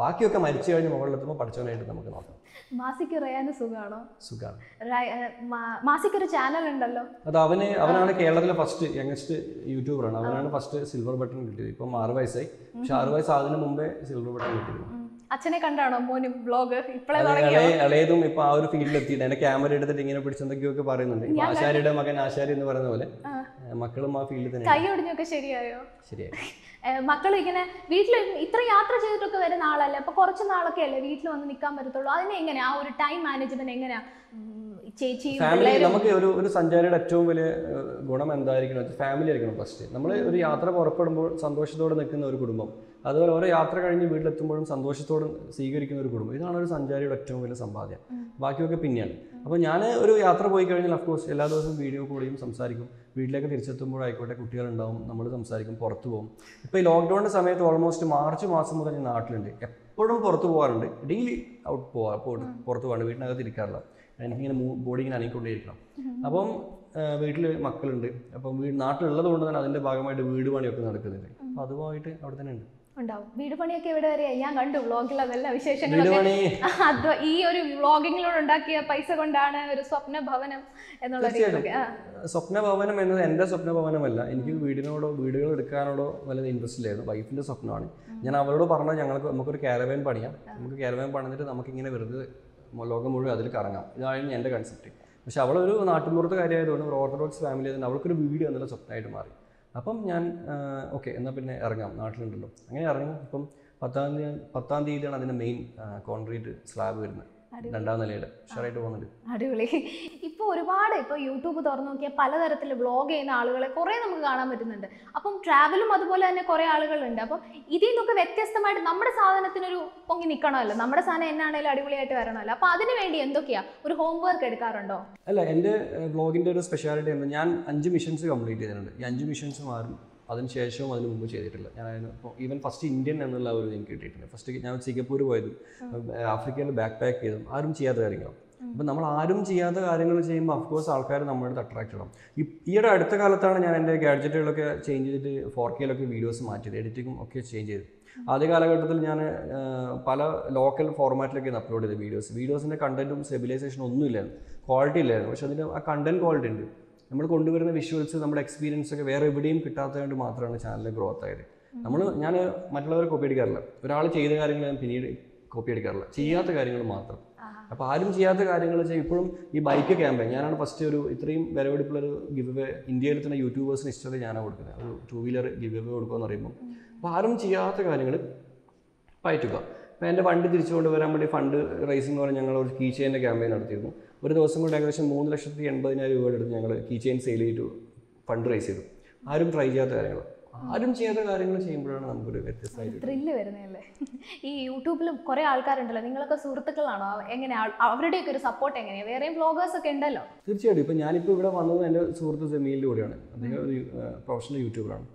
Speaker 2: ബാക്കിയൊക്കെ മരിച്ചു കഴിഞ്ഞ് മുകളിലെത്തുമ്പോൾ പഠിച്ചവനായിട്ട് നമുക്ക് നോക്കാം.
Speaker 3: മാസിക്ക് റയാന് സുഖാണോ സുഖാണ് മാസിക്ക് ഒരു ചാനൽ ഉണ്ടല്ലോ.
Speaker 2: അത് അവന് അവനാണ് കേരളത്തിലെ ഫസ്റ്റ് യങ്ങസ്റ്റ് യൂട്യൂബറാണ് അവനാണ് ഫസ്റ്റ് സിൽവർ ബട്ടൺ കിട്ടിയത്. ഇപ്പം ആറ് വയസ്സായി. പക്ഷെ ആറ് വയസ്സാകുന്നതിന് മുമ്പേ സിൽവർ ബട്ടൺ കിട്ടിയിരുന്നു.
Speaker 3: അച്ഛനെ കണ്ടാണോ മോനും ബ്ലോഗ് ഇപ്പോഴേ
Speaker 2: ഇളയതും ഇപ്പൊ ആ ഒരു ഫീൽഡിൽ എത്തിയിട്ട് എന്റെ ക്യാമറ എടുത്തിട്ട് ഇങ്ങനെ പിടിച്ചെന്തൊക്കെയൊക്കെ പറയുന്നുണ്ട്. ആശാരിയുടെ മകൻ ആശാരി എന്ന് പറയുന്ന പോലെ മക്കളും ആ ഫീൽഡിൽ തന്നെ
Speaker 3: കൈ ഒടിഞ്ഞൊക്കെ ശരിയായോ?
Speaker 2: ശരിയായി.
Speaker 3: മക്കൾ ഇങ്ങനെ വീട്ടിൽ ഇത്ര യാത്ര ചെയ്തിട്ടൊക്കെ വരുന്ന ആളല്ലേ? അപ്പൊ കുറച്ച് നാളൊക്കെ അല്ലേ വീട്ടിൽ വന്ന് നിൽക്കാൻ പറ്റത്തുള്ളൂ? അതിനെ എങ്ങനെയാ ആ ഒരു ടൈം മാനേജ്മെന്റ് എങ്ങനെയാ? ചേച്ചിയും
Speaker 2: ഫാമിലി നമുക്ക് ഒരു ഒരു സഞ്ചാരിയുടെ ഏറ്റവും വലിയ ഗുണം എന്തായിരിക്കണം ഫാമിലി ആയിരിക്കണം ഫസ്റ്റ് നമ്മൾ ഒരു യാത്ര പുറപ്പെടുമ്പോൾ സന്തോഷത്തോടെ നിൽക്കുന്ന ഒരു കുടുംബം. അതുപോലെ ഓരോ യാത്ര കഴിഞ്ഞ് വീട്ടിലെത്തുമ്പോഴും സന്തോഷത്തോടെ സ്വീകരിക്കുന്ന ഒരു കുടുംബം. ഇതാണ് ഒരു സഞ്ചാരിയുടെ ഏറ്റവും വലിയ സമ്പാദ്യം. ബാക്കിയൊക്കെ പിന്നെയാണ്. അപ്പോൾ ഞാൻ ഒരു യാത്ര പോയി കഴിഞ്ഞാൽ അഫ്കോഴ്സ് എല്ലാ ദിവസവും വീഡിയോ കോളിയും സംസാരിക്കും. വീട്ടിലേക്ക് തിരിച്ചെത്തുമ്പോഴായിക്കോട്ടെ കുട്ടികളുണ്ടാവും നമ്മൾ സംസാരിക്കും പുറത്തു പോകും. ഇപ്പോൾ ഈ ലോക്ക്ഡൗണിന്റെ സമയത്ത് ഓൾമോസ്റ്റ് മാർച്ച് മാസം മുതൽ ഞാൻ നാട്ടിലുണ്ട്. എപ്പോഴും പുറത്തു പോകാറുണ്ട്. ഡെയിലി ഔട്ട് പോകാം പോ- പോകാറുണ്ട്. വീട്ടിനകത്ത് ഇരിക്കാറില്ല. എനിക്കിങ്ങനെ ബോഡി ഇങ്ങനെ അനങ്ങിക്കൊണ്ടേയിരിക്കണം. അപ്പം വീട്ടിൽ മക്കളുണ്ട്. അപ്പം വീട് നാട്ടിലുള്ളത് കൊണ്ട് തന്നെ അതിന്റെ ഭാഗമായിട്ട് വീട് പണിയൊക്കെ നടക്കുന്നുണ്ട്. അപ്പൊ അതുമായിട്ട് അവിടെ തന്നെ ഉണ്ട്.
Speaker 3: ഉണ്ടാവും. വീട് പണിയൊക്കെ ഇവിടെ വരെ ഞാൻ കണ്ടു വ്ളോഗിൽ അതെല്ലാം വിശേഷങ്ങളൊക്കെ. *laughs* അത് ഈ ഒരു വ്ളോഗിങ്ങിലൂടെ ഉണ്ടാക്കിയ പൈസ കൊണ്ടാണ് ഒരു സ്വപ്ന ഭവനം എന്നുള്ള.
Speaker 2: സ്വപ്ന ഭവനം എന്നത് എന്റെ സ്വപ്ന ഭവനമല്ല എനിക്ക് വീടിനോടോ വീടുകൾ എടുക്കാനോടോ വല്ല ഇൻട്രസ്റ്റ് ഇല്ലായിരുന്നു വൈഫിന്റെ സ്വപ്നമാണ്. ഞാൻ അവരോട് പറഞ്ഞു ഞങ്ങൾക്ക് നമുക്കൊരു കാരവേൻ പണിയാം. നമുക്ക് കാരവൻ പണിഞ്ഞിട്ട് നമുക്കിങ്ങനെ വെറുതെ ലോകം മുഴുവൻ അതിൽ കറങ്ങാം. ഇതായിരുന്നു എന്റെ കൺസെപ്റ്റ് പക്ഷെ അവളൊരു നാട്ടിൻപുറത്ത് കാര്യമായതുകൊണ്ട് ഒരു ഓർത്തഡോക്സ് ഫാമിലി ആയതുകൊണ്ട് അവൾക്കൊരു വീട് എന്നുള്ള സ്വപ്നമായിട്ട് മാറി. അപ്പം ഞാൻ ഓക്കെ എന്നാൽ പിന്നെ ഇറങ്ങാം. നാട്ടിലുണ്ടല്ലോ. അങ്ങനെ ഇറങ്ങി. ഇപ്പം പത്താം തീയതി പത്താം തീയതിയാണ് അതിന്റെ മെയിൻ കോൺക്രീറ്റ് സ്ലാബ് വരുന്നത്. രണ്ടാം നിലയിൽ ഉഷാറായിട്ട് പോകുന്നുണ്ട്.
Speaker 3: അടിപൊളി. ഇപ്പോൾ ഒരുപാട് ഇപ്പോൾ യൂട്യൂബ് തുറന്നു നോക്കിയാൽ പലതരത്തിൽ വ്ളോഗ് ചെയ്യുന്ന ആളുകളെ കുറേ നമുക്ക് കാണാൻ പറ്റുന്നുണ്ട്. അപ്പം ട്രാവലും അതുപോലെ തന്നെ കുറേ ആളുകളുണ്ട്. അപ്പം ഇതിൽ നിന്നൊക്കെ വ്യത്യസ്തമായിട്ട് നമ്മുടെ സാധനത്തിനൊരു പൊങ്ങി നിൽക്കണമല്ലോ നമ്മുടെ സാധനം എന്നാണേലും അടിപൊളിയായിട്ട് വരണമല്ലോ. അപ്പോൾ അതിന് വേണ്ടി എന്തൊക്കെയാ? ഒരു ഹോംവർക്ക് എടുക്കാറുണ്ടോ?
Speaker 2: അല്ല എന്റെ വ്ളോഗിന്റെ ഒരു സ്പെഷ്യാലിറ്റി എന്താ ഞാൻ അഞ്ച് മിഷൻസ് കംപ്ലീറ്റ് ചെയ്തിട്ടുണ്ട്. ഈ അഞ്ച് മിഷൻസ് ആരും അതിന് ശേഷവും അതിന് മുമ്പ് ചെയ്തിട്ടില്ല. ഞാൻ ഈവൻ ഫസ്റ്റ് ഇന്ത്യൻ എന്നുള്ള ഒരു എനിക്ക് കിട്ടിയിട്ടുണ്ട്. ഫസ്റ്റ് ഞാൻ സിംഗപ്പൂർ പോയതും ആഫ്രിക്കയിൽ ബാക്ക് പാക്ക് ചെയ്തും ആരും ചെയ്യാത്ത കാര്യങ്ങളാണ് അപ്പം നമ്മൾ ആരും ചെയ്യാത്ത കാര്യങ്ങൾ ചെയ്യുമ്പോൾ അഫ്കോഴ്സ് ആൾക്കാർ നമ്മളോട് അട്രാക്ട് ചെയ്യണം. ഈയിടെ അടുത്ത കാലത്താണ് ഞാൻ എന്റെ ഗാഡ്ജറ്റുകളൊക്കെ ചേഞ്ച് ചെയ്തിട്ട് ഫോർ കെയിലൊക്കെ വീഡിയോസ് മാറ്റിയത് എഡിറ്റിങ്ങും ഒക്കെ ചേഞ്ച് ചെയ്തു. ആദ്യ കാലഘട്ടത്തിൽ ഞാൻ പല ലോക്കൽ ഫോർമാറ്റിലൊക്കെയാണ് അപ്ലോഡ് ചെയ്തത് വീഡിയോസ് വീഡിയോസിന്റെ കണ്ടന്റും സ്റ്റെബിലൈസേഷനും ഒന്നും ഇല്ലായിരുന്നു. ക്വാളിറ്റി ഇല്ലായിരുന്നു. പക്ഷെ അതിന്റെ ആ കണ്ടന്റ് ക്വാളിറ്റി ഉണ്ട്. നമ്മൾ കൊണ്ടുവരുന്ന വിഷ്വൽസ് നമ്മുടെ എക്സ്പീരിയൻസ് ഒക്കെ വേറെ എവിടെയും കിട്ടാത്തതുകൊണ്ട് മാത്രമാണ് ചാനൽ ഗ്രോത്ത് ആയത്. നമ്മൾ ഞാൻ മറ്റുള്ളവരെ കോപ്പി അടിക്കാറില്ല. ഒരാൾ ചെയ്ത കാര്യങ്ങൾ ഞാൻ പിന്നീട് കോപ്പി അടിക്കാറില്ല. ചെയ്യാത്ത കാര്യങ്ങൾ മാത്രം. അപ്പോൾ ആരും ചെയ്യാത്ത കാര്യങ്ങൾ വെച്ചാൽ ഇപ്പോഴും ഈ ബൈക്ക് ക്യാമ്പയിൻ ഞാനാണ് ഫസ്റ്റ് ഒരു ഇത്രയും വിലപിടിപ്പുള്ള ഒരു ഗിവ് അവേ ഇന്ത്യയിൽ തന്നെ യൂട്യൂബേഴ്സിന് ഇഷ്ടമല്ല ഞാനാണ് കൊടുക്കുന്നത്. ഒരു ടൂ വീലർ ഗിവ് അവേ കൊടുക്കുക എന്ന് പറയുമ്പോൾ അപ്പോൾ ആരും ചെയ്യാത്ത കാര്യങ്ങൾ പയറ്റുക. അപ്പോൾ എന്റെ വണ്ടി തിരിച്ചു കൊണ്ടുവരാൻ വേണ്ടി ഫണ്ട് റേസിംഗ് എന്ന് പറഞ്ഞാൽ ഞങ്ങൾ ഒരു കീ ചെയിന്റെ ക്യാമ്പയിൻ നടത്തിയിരുന്നു. ഒരു ദിവസം കൊണ്ട് ഏകദേശം മൂന്ന് ലക്ഷത്തി എൺപതിനായിരം രൂപയുടെ അടുത്ത് ഞങ്ങൾ കീ ചെയിൻ സെയിൽ ചെയ്തു ഫണ്ട് റൈസ് ചെയ്തു. ആരും ട്രൈ ചെയ്യാത്ത കാര്യങ്ങൾ ആരും ചെയ്യാത്ത കാര്യങ്ങൾ ചെയ്യുമ്പോഴാണ് നമുക്കൊരു വ്യത്യസ്തമായിട്ട്
Speaker 3: ത്രില്ല് വരുന്നതല്ലേ? ഈ യൂട്യൂബിലും കുറേ ആൾക്കാരുണ്ടല്ലോ നിങ്ങളൊക്കെ സുഹൃത്തുക്കളാണോ? എങ്ങനെ അവരുടെയൊക്കെ ഒരു സപ്പോർട്ട് എങ്ങനെയാണ് വേറെയും ബ്ലോഗേഴ്സ് ഒക്കെ ഉണ്ടല്ലോ.
Speaker 2: തീർച്ചയായിട്ടും. ഇപ്പം ഞാനിപ്പോൾ ഇവിടെ വന്നത് എന്റെ സുഹൃത്ത് സെമീലിന്റെ കൂടെയാണ്. അദ്ദേഹം ഒരു പ്രൊഫഷണൽ യൂട്യൂബറാണ്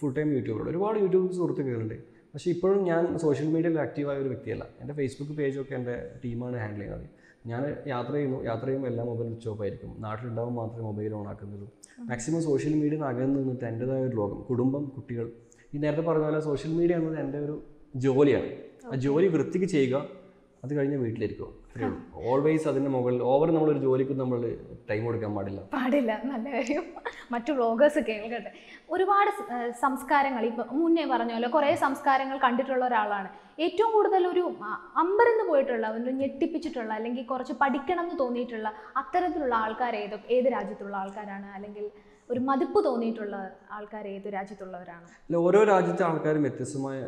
Speaker 2: ഫുൾ ടൈം യൂട്യൂബറാണ് ഒരുപാട് യൂട്യൂബ് സുഹൃത്തുക്കളുണ്ട്. പക്ഷേ ഇപ്പോഴും ഞാൻ സോഷ്യൽ മീഡിയയിൽ ആക്റ്റീവായ ഒരു വ്യക്തിയല്ല. എന്റെ ഫേസ്ബുക്ക് പേജൊക്കെ എന്റെ ടീമാണ് ഹാൻഡിൽ ചെയ്യുന്നത്. ഞാൻ യാത്ര ചെയ്യുന്നു യാത്ര ചെയ്യുമ്പോൾ എല്ലാ മൊബൈൽ സ്വിച്ച് ഓഫ് ആയിരിക്കും. നാട്ടിലുണ്ടാവും മാത്രമേ മൊബൈൽ ഓൺ ആക്കുന്നുള്ളൂ. മാക്സിമം സോഷ്യൽ മീഡിയ അകന്ന് നിന്നിട്ട് എന്റെതായ ഒരു ലോകം കുടുംബം കുട്ടികൾ. ഈ നേരത്തെ പറഞ്ഞ പോലെ സോഷ്യൽ മീഡിയ എന്നത് എന്റെ ഒരു ജോലിയാണ്. ആ ജോലി വൃത്തിക്ക് ചെയ്യുക അത് കഴിഞ്ഞ് വീട്ടിലിരിക്കുക. ഓൾവേസ് അതിന്റെ മുകളിൽ ഓവർ നമ്മൾ ഒരു ജോലിക്ക് നമ്മൾ ടൈം കൊടുക്കാൻ പാടില്ല.
Speaker 3: പാടില്ല നല്ല കാര്യം. മറ്റു വ്ളോഗേഴ്സ് കേൾക്കട്ടെ. ഒരുപാട് സംസ്കാരങ്ങൾ ഇപ്പം മുന്നേ പറഞ്ഞ പോലെ കുറേ സംസ്കാരങ്ങൾ കണ്ടിട്ടുള്ള ഒരാളാണ്. ഏറ്റവും കൂടുതൽ ഒരു അമ്പരന്ന് പോയിട്ടുള്ള ഒരു ഞെട്ടിപ്പിച്ചിട്ടുള്ള അല്ലെങ്കിൽ കുറച്ച് പഠിക്കണം എന്ന് തോന്നിയിട്ടുള്ള അത്തരത്തിലുള്ള ആൾക്കാർ ഏത് ഏത് രാജ്യത്തുള്ള ആൾക്കാരാണ്? അല്ലെങ്കിൽ ഒരു മതിപ്പ് തോന്നിയിട്ടുള്ള ആൾക്കാർ ഏത് രാജ്യത്തുള്ളവരാണ്?
Speaker 2: അല്ല ഓരോ രാജ്യത്തെ ആൾക്കാരും വ്യത്യസ്തമായ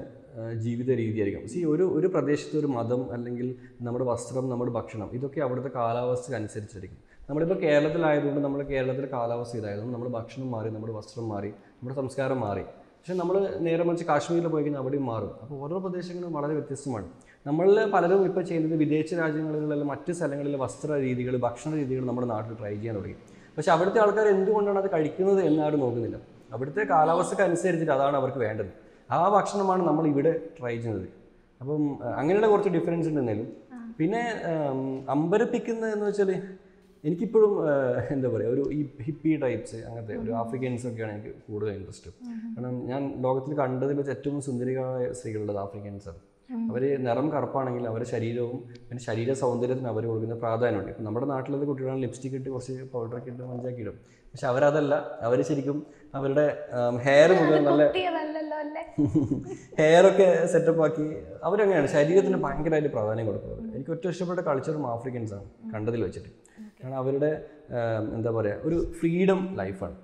Speaker 2: ജീവിത രീതിയായിരിക്കും. സി ഒരു ഒരു പ്രദേശത്തെ ഒരു മതം അല്ലെങ്കിൽ നമ്മുടെ വസ്ത്രം നമ്മുടെ ഭക്ഷണം ഇതൊക്കെ അവിടുത്തെ കാലാവസ്ഥ അനുസരിച്ചിരിക്കും നമ്മളിപ്പോൾ കേരളത്തിലായതുകൊണ്ട് നമ്മൾ കേരളത്തിലെ കാലാവസ്ഥ ഇതായതുകൊണ്ട് നമ്മുടെ ഭക്ഷണം മാറി നമ്മുടെ വസ്ത്രം മാറി നമ്മുടെ സംസ്കാരം മാറി. പക്ഷെ നമ്മൾ നേരെ മറിച്ച് കാശ്മീരിൽ പോയി കഴിഞ്ഞാൽ അവിടെയും മാറും. അപ്പോൾ ഓരോ പ്രദേശങ്ങളും വളരെ വ്യത്യസ്തമാണ്. നമ്മളിൽ പലരും ഇപ്പോൾ ചെയ്യുന്നത് വിദേശ രാജ്യങ്ങളിലുള്ള മറ്റ് സ്ഥലങ്ങളിലെ വസ്ത്ര രീതികൾ ഭക്ഷണ രീതികൾ നമ്മുടെ നാട്ടിൽ ട്രൈ ചെയ്യാൻ തുടങ്ങി. പക്ഷെ അവിടുത്തെ ആൾക്കാർ എന്തുകൊണ്ടാണ് അത് കഴിക്കുന്നത് എന്ന് ആരും നോക്കുന്നില്ല. അവിടുത്തെ കാലാവസ്ഥക്ക് അനുസരിച്ചിട്ട് അതാണ് അവർക്ക് വേണ്ടത്. ആ ഭക്ഷണമാണ് നമ്മൾ ഇവിടെ ട്രൈ ചെയ്യുന്നത്. അപ്പം അങ്ങനെയുള്ള കുറച്ച് ഡിഫറൻസ് ഉണ്ട് എന്നാലും പിന്നെ അമ്പരപ്പിക്കുന്നതെന്ന് എന്ന് വെച്ചാൽ എനിക്കിപ്പോഴും എന്താ പറയുക ഒരു ഈ ഹിപ്പി ടൈപ്സ് അങ്ങനത്തെ ഒരു ആഫ്രിക്കൻസ് ഒക്കെയാണ് എനിക്ക് കൂടുതൽ ഇൻട്രസ്റ്റ് കാരണം ഞാൻ ലോകത്തിൽ കണ്ടതിൽ വെച്ച് ഏറ്റവും സുന്ദരികളായ സ്ത്രീകളുള്ളത് ആഫ്രിക്കൻസാണ് അവർ നിറം കറുപ്പാണെങ്കിൽ അവരുടെ ശരീരവും പിന്നെ ശരീര സൗന്ദര്യത്തിന് അവർ കൊടുക്കുന്ന പ്രാധാന്യമുണ്ട്. ഇപ്പം നമ്മുടെ നാട്ടിലത് കുട്ടികളാണ് ലിപ്സ്റ്റിക് ഇട്ട് കുറച്ച് പൗഡറൊക്കെ ഇട്ട് മഞ്ചാക്കി ഇടും. പക്ഷെ അവരതല്ല. അവർ ശരിക്കും അവരുടെ ഹെയർ മുതൽ നല്ല ഹെയറൊക്കെ *laughs* സെറ്റപ്പ് ആക്കി അവരങ്ങനെയാണ്. ശരീരത്തിന് ഭയങ്കരമായിട്ട് പ്രാധാന്യം കൊടുക്കുന്നത്. എനിക്ക് ഏറ്റവും ഇഷ്ടപ്പെട്ട കൾച്ചറും ആഫ്രിക്കൻസാണ് കണ്ടതിൽ വെച്ചിട്ട്. കാരണം അവരുടെ എന്താ പറയുക ഒരു ഫ്രീഡം ലൈഫാണ്.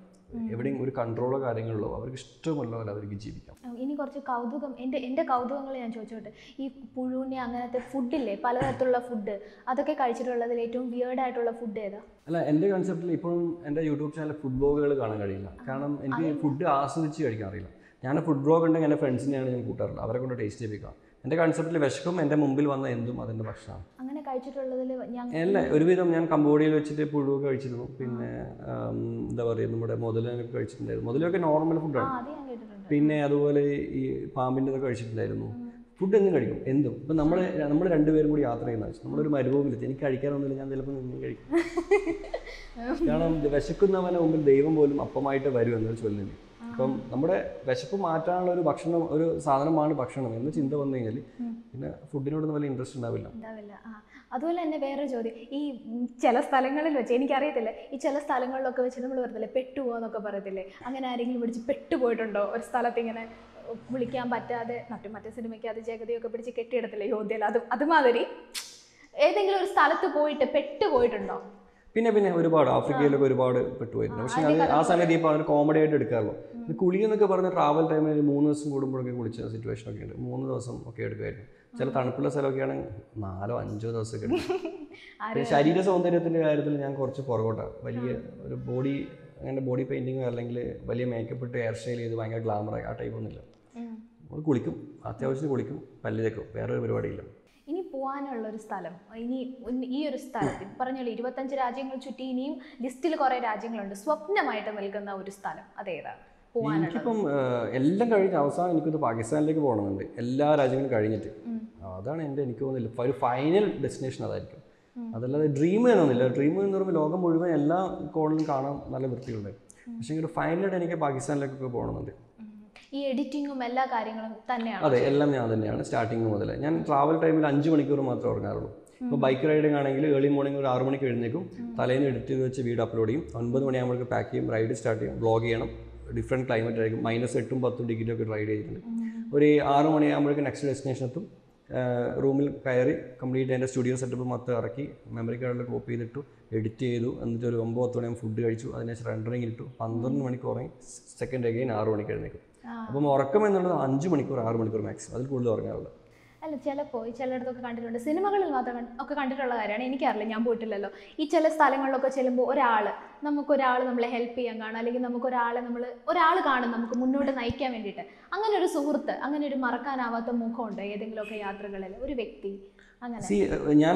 Speaker 2: എവിടെയും ഒരു കൺട്രോളോ കാര്യങ്ങളിലോ അവർക്ക് ഇഷ്ടമുള്ള പോലെ അവർക്ക് ജീവിക്കാം.
Speaker 3: ഇനി കുറച്ച് കൗതുകം എന്റെ എന്റെ കൗതുകങ്ങൾ ഞാൻ ചോദിച്ചോട്ടെ. ഈ പുഴുവിനെ അങ്ങനത്തെ ഫുഡില്ലേ പലതരത്തിലുള്ള ഫുഡ് അതൊക്കെ കഴിച്ചിട്ടുള്ളതിൽ ഏറ്റവും വിയേർഡായിട്ടുള്ള ഫുഡ് ഏതാ?
Speaker 2: അല്ല എന്റെ കൺസെപ്റ്റിൽ ഇപ്പോഴും എന്റെ യൂട്യൂബ് ചാനൽ ഫുഡ് ബ്ലോഗുകൾ കാണാൻ കഴിയില്ല. കാരണം എനിക്ക് ഫുഡ് ആസ്വദിച്ച് കഴിക്കാൻ അറിയില്ല. ഞാൻ ഫുഡ് ബ്ലോഗ് ഉണ്ടെങ്കിൽ എന്റെ ഫ്രണ്ട്സിനെയാണ് ഞാൻ കൂട്ടാറുള്ളത്. അവരെ കൊണ്ട് ടേസ്റ്റ് ചെയ്യിപ്പിക്കാം. എന്റെ കൺസെപ്റ്റിൽ വിശക്കും എന്റെ മുമ്പിൽ വന്ന എന്തും അതിന്റെ ഭക്ഷണമാണ്.
Speaker 3: അങ്ങനെ കഴിച്ചിട്ടുള്ളതിൽ ഞാൻ
Speaker 2: അല്ല ഒരുവിധം ഞാൻ കമ്പോഡിയിൽ വെച്ചിട്ട് പുഴു കഴിച്ചിരുന്നു. പിന്നെ എന്താ പറയുക നമ്മുടെ മുതലൊക്കെ കഴിച്ചിട്ടുണ്ടായിരുന്നു. മുതലൊക്കെ നോർമൽ ഫുഡാണ് പിന്നെ അതുപോലെ ഈ പാമ്പിന്റെ കഴിച്ചിട്ടുണ്ടായിരുന്നു. ഫുഡ് എന്തും കഴിക്കും എന്തും. ഇപ്പം നമ്മൾ നമ്മൾ രണ്ടുപേരും കൂടി യാത്ര ചെയ്യുന്ന വെച്ചാൽ നമ്മളൊരു മരുഭൂമിയിലെത്തി. എനിക്ക് കഴിക്കാനൊന്നുമില്ല ഞാൻ ചിലപ്പോൾ നിന്നും കഴിക്കും. *laughs* കാരണം വിശക്കുന്നവനെ മുമ്പിൽ ദൈവം പോലും അപ്പമായിട്ട് വരും എന്നൊരു ചൊല്ലുന്നുണ്ട് അപ്പം നമ്മുടെ വിശപ്പ് മാറ്റാനുള്ള ഒരു ഭക്ഷണം ഒരു സാധനമാണ് ഭക്ഷണം എന്ന് ചിന്ത വന്നു കഴിഞ്ഞാൽ പിന്നെ ഫുഡിനോടൊന്നും വലിയ ഇൻട്രസ്റ്റ് ഉണ്ടാവില്ല.
Speaker 3: ഉണ്ടാവില്ല. അതുപോലെ തന്നെ വേറെ ചോദ്യം. ഈ ചില സ്ഥലങ്ങളിൽ വെച്ച് എനിക്കറിയത്തില്ല. ഈ ചില സ്ഥലങ്ങളിലൊക്കെ വെച്ച് നമ്മൾ പറയത്തില്ലേ പെട്ടുപോകാന്നൊക്കെ പറയത്തില്ലേ? അങ്ങനെ ആരെങ്കിലും പിടിച്ച് പെട്ടുപോയിട്ടുണ്ടോ? ഒരു സ്ഥലത്ത് ഇങ്ങനെ വിളിക്കാൻ പറ്റാതെ മറ്റു മറ്റേ സിനിമയ്ക്ക് അത് ജഗതിയൊക്കെ പിടിച്ച് കെട്ടിയിടത്തില്ലേ? യോധ്യയിൽ അത് അതുമാതിരി ഏതെങ്കിലും ഒരു സ്ഥലത്ത് പോയിട്ട് പെട്ടുപോയിട്ടുണ്ടോ?
Speaker 2: പിന്നെ പിന്നെ ഒരുപാട്. ആഫ്രിക്കയിലൊക്കെ ഒരുപാട് പെട്ടുപോയിട്ടുണ്ട്. പക്ഷേ ആ സമയത്ത് ഇപ്പോൾ അവർ കോമഡി ആയിട്ട് എടുക്കാറുള്ളൂ. ഇത് കുളി എന്നൊക്കെ പറഞ്ഞ ട്രാവൽ ടൈമിൽ മൂന്ന് ദിവസം കൂടുമ്പോഴൊക്കെ കുളിച്ച സിറ്റുവേഷൻ ഒക്കെ ഉണ്ട്. മൂന്ന് ദിവസം ഒക്കെ എടുക്കുമായിരുന്നു ചില തണുപ്പുള്ള സ്ഥലമൊക്കെ ആണെങ്കിൽ നാലോ അഞ്ചോ ദിവസമൊക്കെ എടുക്കും. ശരീര സൗന്ദര്യത്തിന്റെ കാര്യത്തിൽ ഞാൻ കുറച്ച് പുറകോട്ടാണ് വലിയ ഒരു ബോഡി അങ്ങനെ ബോഡി പെയിന്റിങ്ങോ അല്ലെങ്കിൽ വലിയ മേക്കപ്പ് ഇട്ട് ഹെയർ സ്റ്റൈൽ ചെയ്ത് ഭയങ്കര ഗ്ലാമർ ആ. ടൈപ്പ് ഒന്നുമില്ല. നമ്മൾ കുളിക്കും. അത്യാവശ്യത്തിന് കുളിക്കും. പല്ല് തേക്കും. വേറെ ഒരു പരിപാടിയില്ല.
Speaker 3: ഇനി പോകാനുള്ള ഒരു സ്ഥലം. ഇനി ഈ ഒരു സ്ഥലത്തിൽ പറഞ്ഞല്ലോ ഇരുപത്തഞ്ച് രാജ്യങ്ങൾ ചുറ്റി ഇനിയും ലിസ്റ്റിൽ കുറേ രാജ്യങ്ങളുണ്ട്. സ്വപ്നമായിട്ട് നിൽക്കുന്ന ഒരു സ്ഥലം അതേതാണ്?
Speaker 2: എനിക്കിപ്പം എല്ലാം കഴിഞ്ഞ് അവസാനം എനിക്കൊന്ന് പാകിസ്ഥാനിലേക്ക് പോകണമെന്നുണ്ട്. എല്ലാ രാജ്യങ്ങളും കഴിഞ്ഞിട്ട്. അതാണ് എന്റെ എനിക്ക് തോന്നുന്നില്ല ഒരു ഫൈനൽ ഡെസ്റ്റിനേഷൻ അതായിരിക്കും. അതല്ലാതെ ഡ്രീം എന്നൊന്നുമില്ല. ഡ്രീം എന്ന് പറയുമ്പോൾ ലോകം മുഴുവൻ എല്ലാ കോണിലും കാണാൻ നല്ല വൃത്തിയുണ്ട് പക്ഷേ ഒരു ഫൈനലായിട്ട് എനിക്ക് പാകിസ്ഥാനിലേക്കൊക്കെ പോകണമെന്നുണ്ട്.
Speaker 3: ഈ എഡിറ്റിങ്ങും എല്ലാ കാര്യങ്ങളും തന്നെയാണ്?
Speaker 2: അതെ എല്ലാം ഞാൻ തന്നെയാണ് സ്റ്റാർട്ടിങ് മുതൽ. ഞാൻ ട്രാവൽ ടൈമിൽ അഞ്ച് മണിക്കൂർ മാത്രമേ ഉറങ്ങാറുള്ളൂ. ഇപ്പോൾ ബൈക്ക് റൈഡിങ് ആണെങ്കിൽ ഏർലി മോർണിംഗ് ഒരു ആറ് മണിക്ക് എഴുന്നേക്കും തലേന്ന് എഡിറ്റ് ചെയ്ത് വെച്ച് വീഡിയോ അപ്ലോഡ് ചെയ്യും. ഒൻപത് മണിയാകുമ്പോഴേക്ക് പാക്ക് ചെയ്യും റൈഡ് സ്റ്റാർട്ട് ചെയ്യും വ്ളോഗ് ചെയ്യണം. ഡിഫറെന്റ് ക്ലൈമറ്റ് ആയിരിക്കും. മൈനസ് എട്ടും പത്തും ഡിഗ്രി ഒക്കെ റൈഡ് ചെയ്തിട്ടുണ്ട്. ഒരു ആറ് മണിയാകുമ്പോഴേക്കും നെക്സ്റ്റ് ഡെസ്റ്റിനേഷൻ എത്തും. റൂമിൽ കയറി കംപ്ലീറ്റ് എന്റെ സ്റ്റുഡിയോ സെറ്റപ്പ് മൊത്തം ഇറക്കി മെമ്മറി കാർഡിൽ കോപ്പി ചെയ്തിട്ടു എഡിറ്റ് ചെയ്തു. എന്നിട്ട് ഒരു ഒമ്പത് പത്ത് മണിയാകുമ്പോൾ ഫുഡ് കഴിച്ചു. അതിനുശേഷം റെൻഡറിങ് ഇട്ടു. പന്ത്രണ്ട് മണിക്ക് ഉറങ്ങി. സെക്കൻഡ് അഗൈൻ ആറ് മണിക്ക് എഴുന്നേക്കും അപ്പം ഉറക്കം എന്നുള്ളത് അഞ്ച് മണിക്കൂർ ആറ് മണിക്കൂർ മാക്സിമം അതിൽ കൂടുതൽ ഉറങ്ങാറില്ല.
Speaker 3: അല്ല ചിലപ്പോൾ ചിലയിടത്തൊക്കെ കണ്ടിട്ടുണ്ട്. സിനിമകളിൽ മാത്രം ഒക്കെ കണ്ടിട്ടുള്ള കാര്യമാണ്. എനിക്കറിയില്ല ഞാൻ പോയിട്ടില്ലല്ലോ. ഈ ചില സ്ഥലങ്ങളിലൊക്കെ ചെല്ലുമ്പോൾ ഒരാൾ നമുക്കൊരാൾ നമ്മളെ ഹെൽപ്പ് ചെയ്യാൻ കാണും. അല്ലെങ്കിൽ നമുക്കൊരാളെ നമ്മൾ ഒരാൾ കാണും നമുക്ക് മുന്നോട്ട് നയിക്കാൻ വേണ്ടിയിട്ട്. അങ്ങനെ ഒരു സുഹൃത്ത് അങ്ങനെ ഒരു മറക്കാനാവാത്ത മുഖമുണ്ട്? ഏതെങ്കിലുമൊക്കെ യാത്രകളിൽ? ഒരു വ്യക്തി
Speaker 2: സി ഞാൻ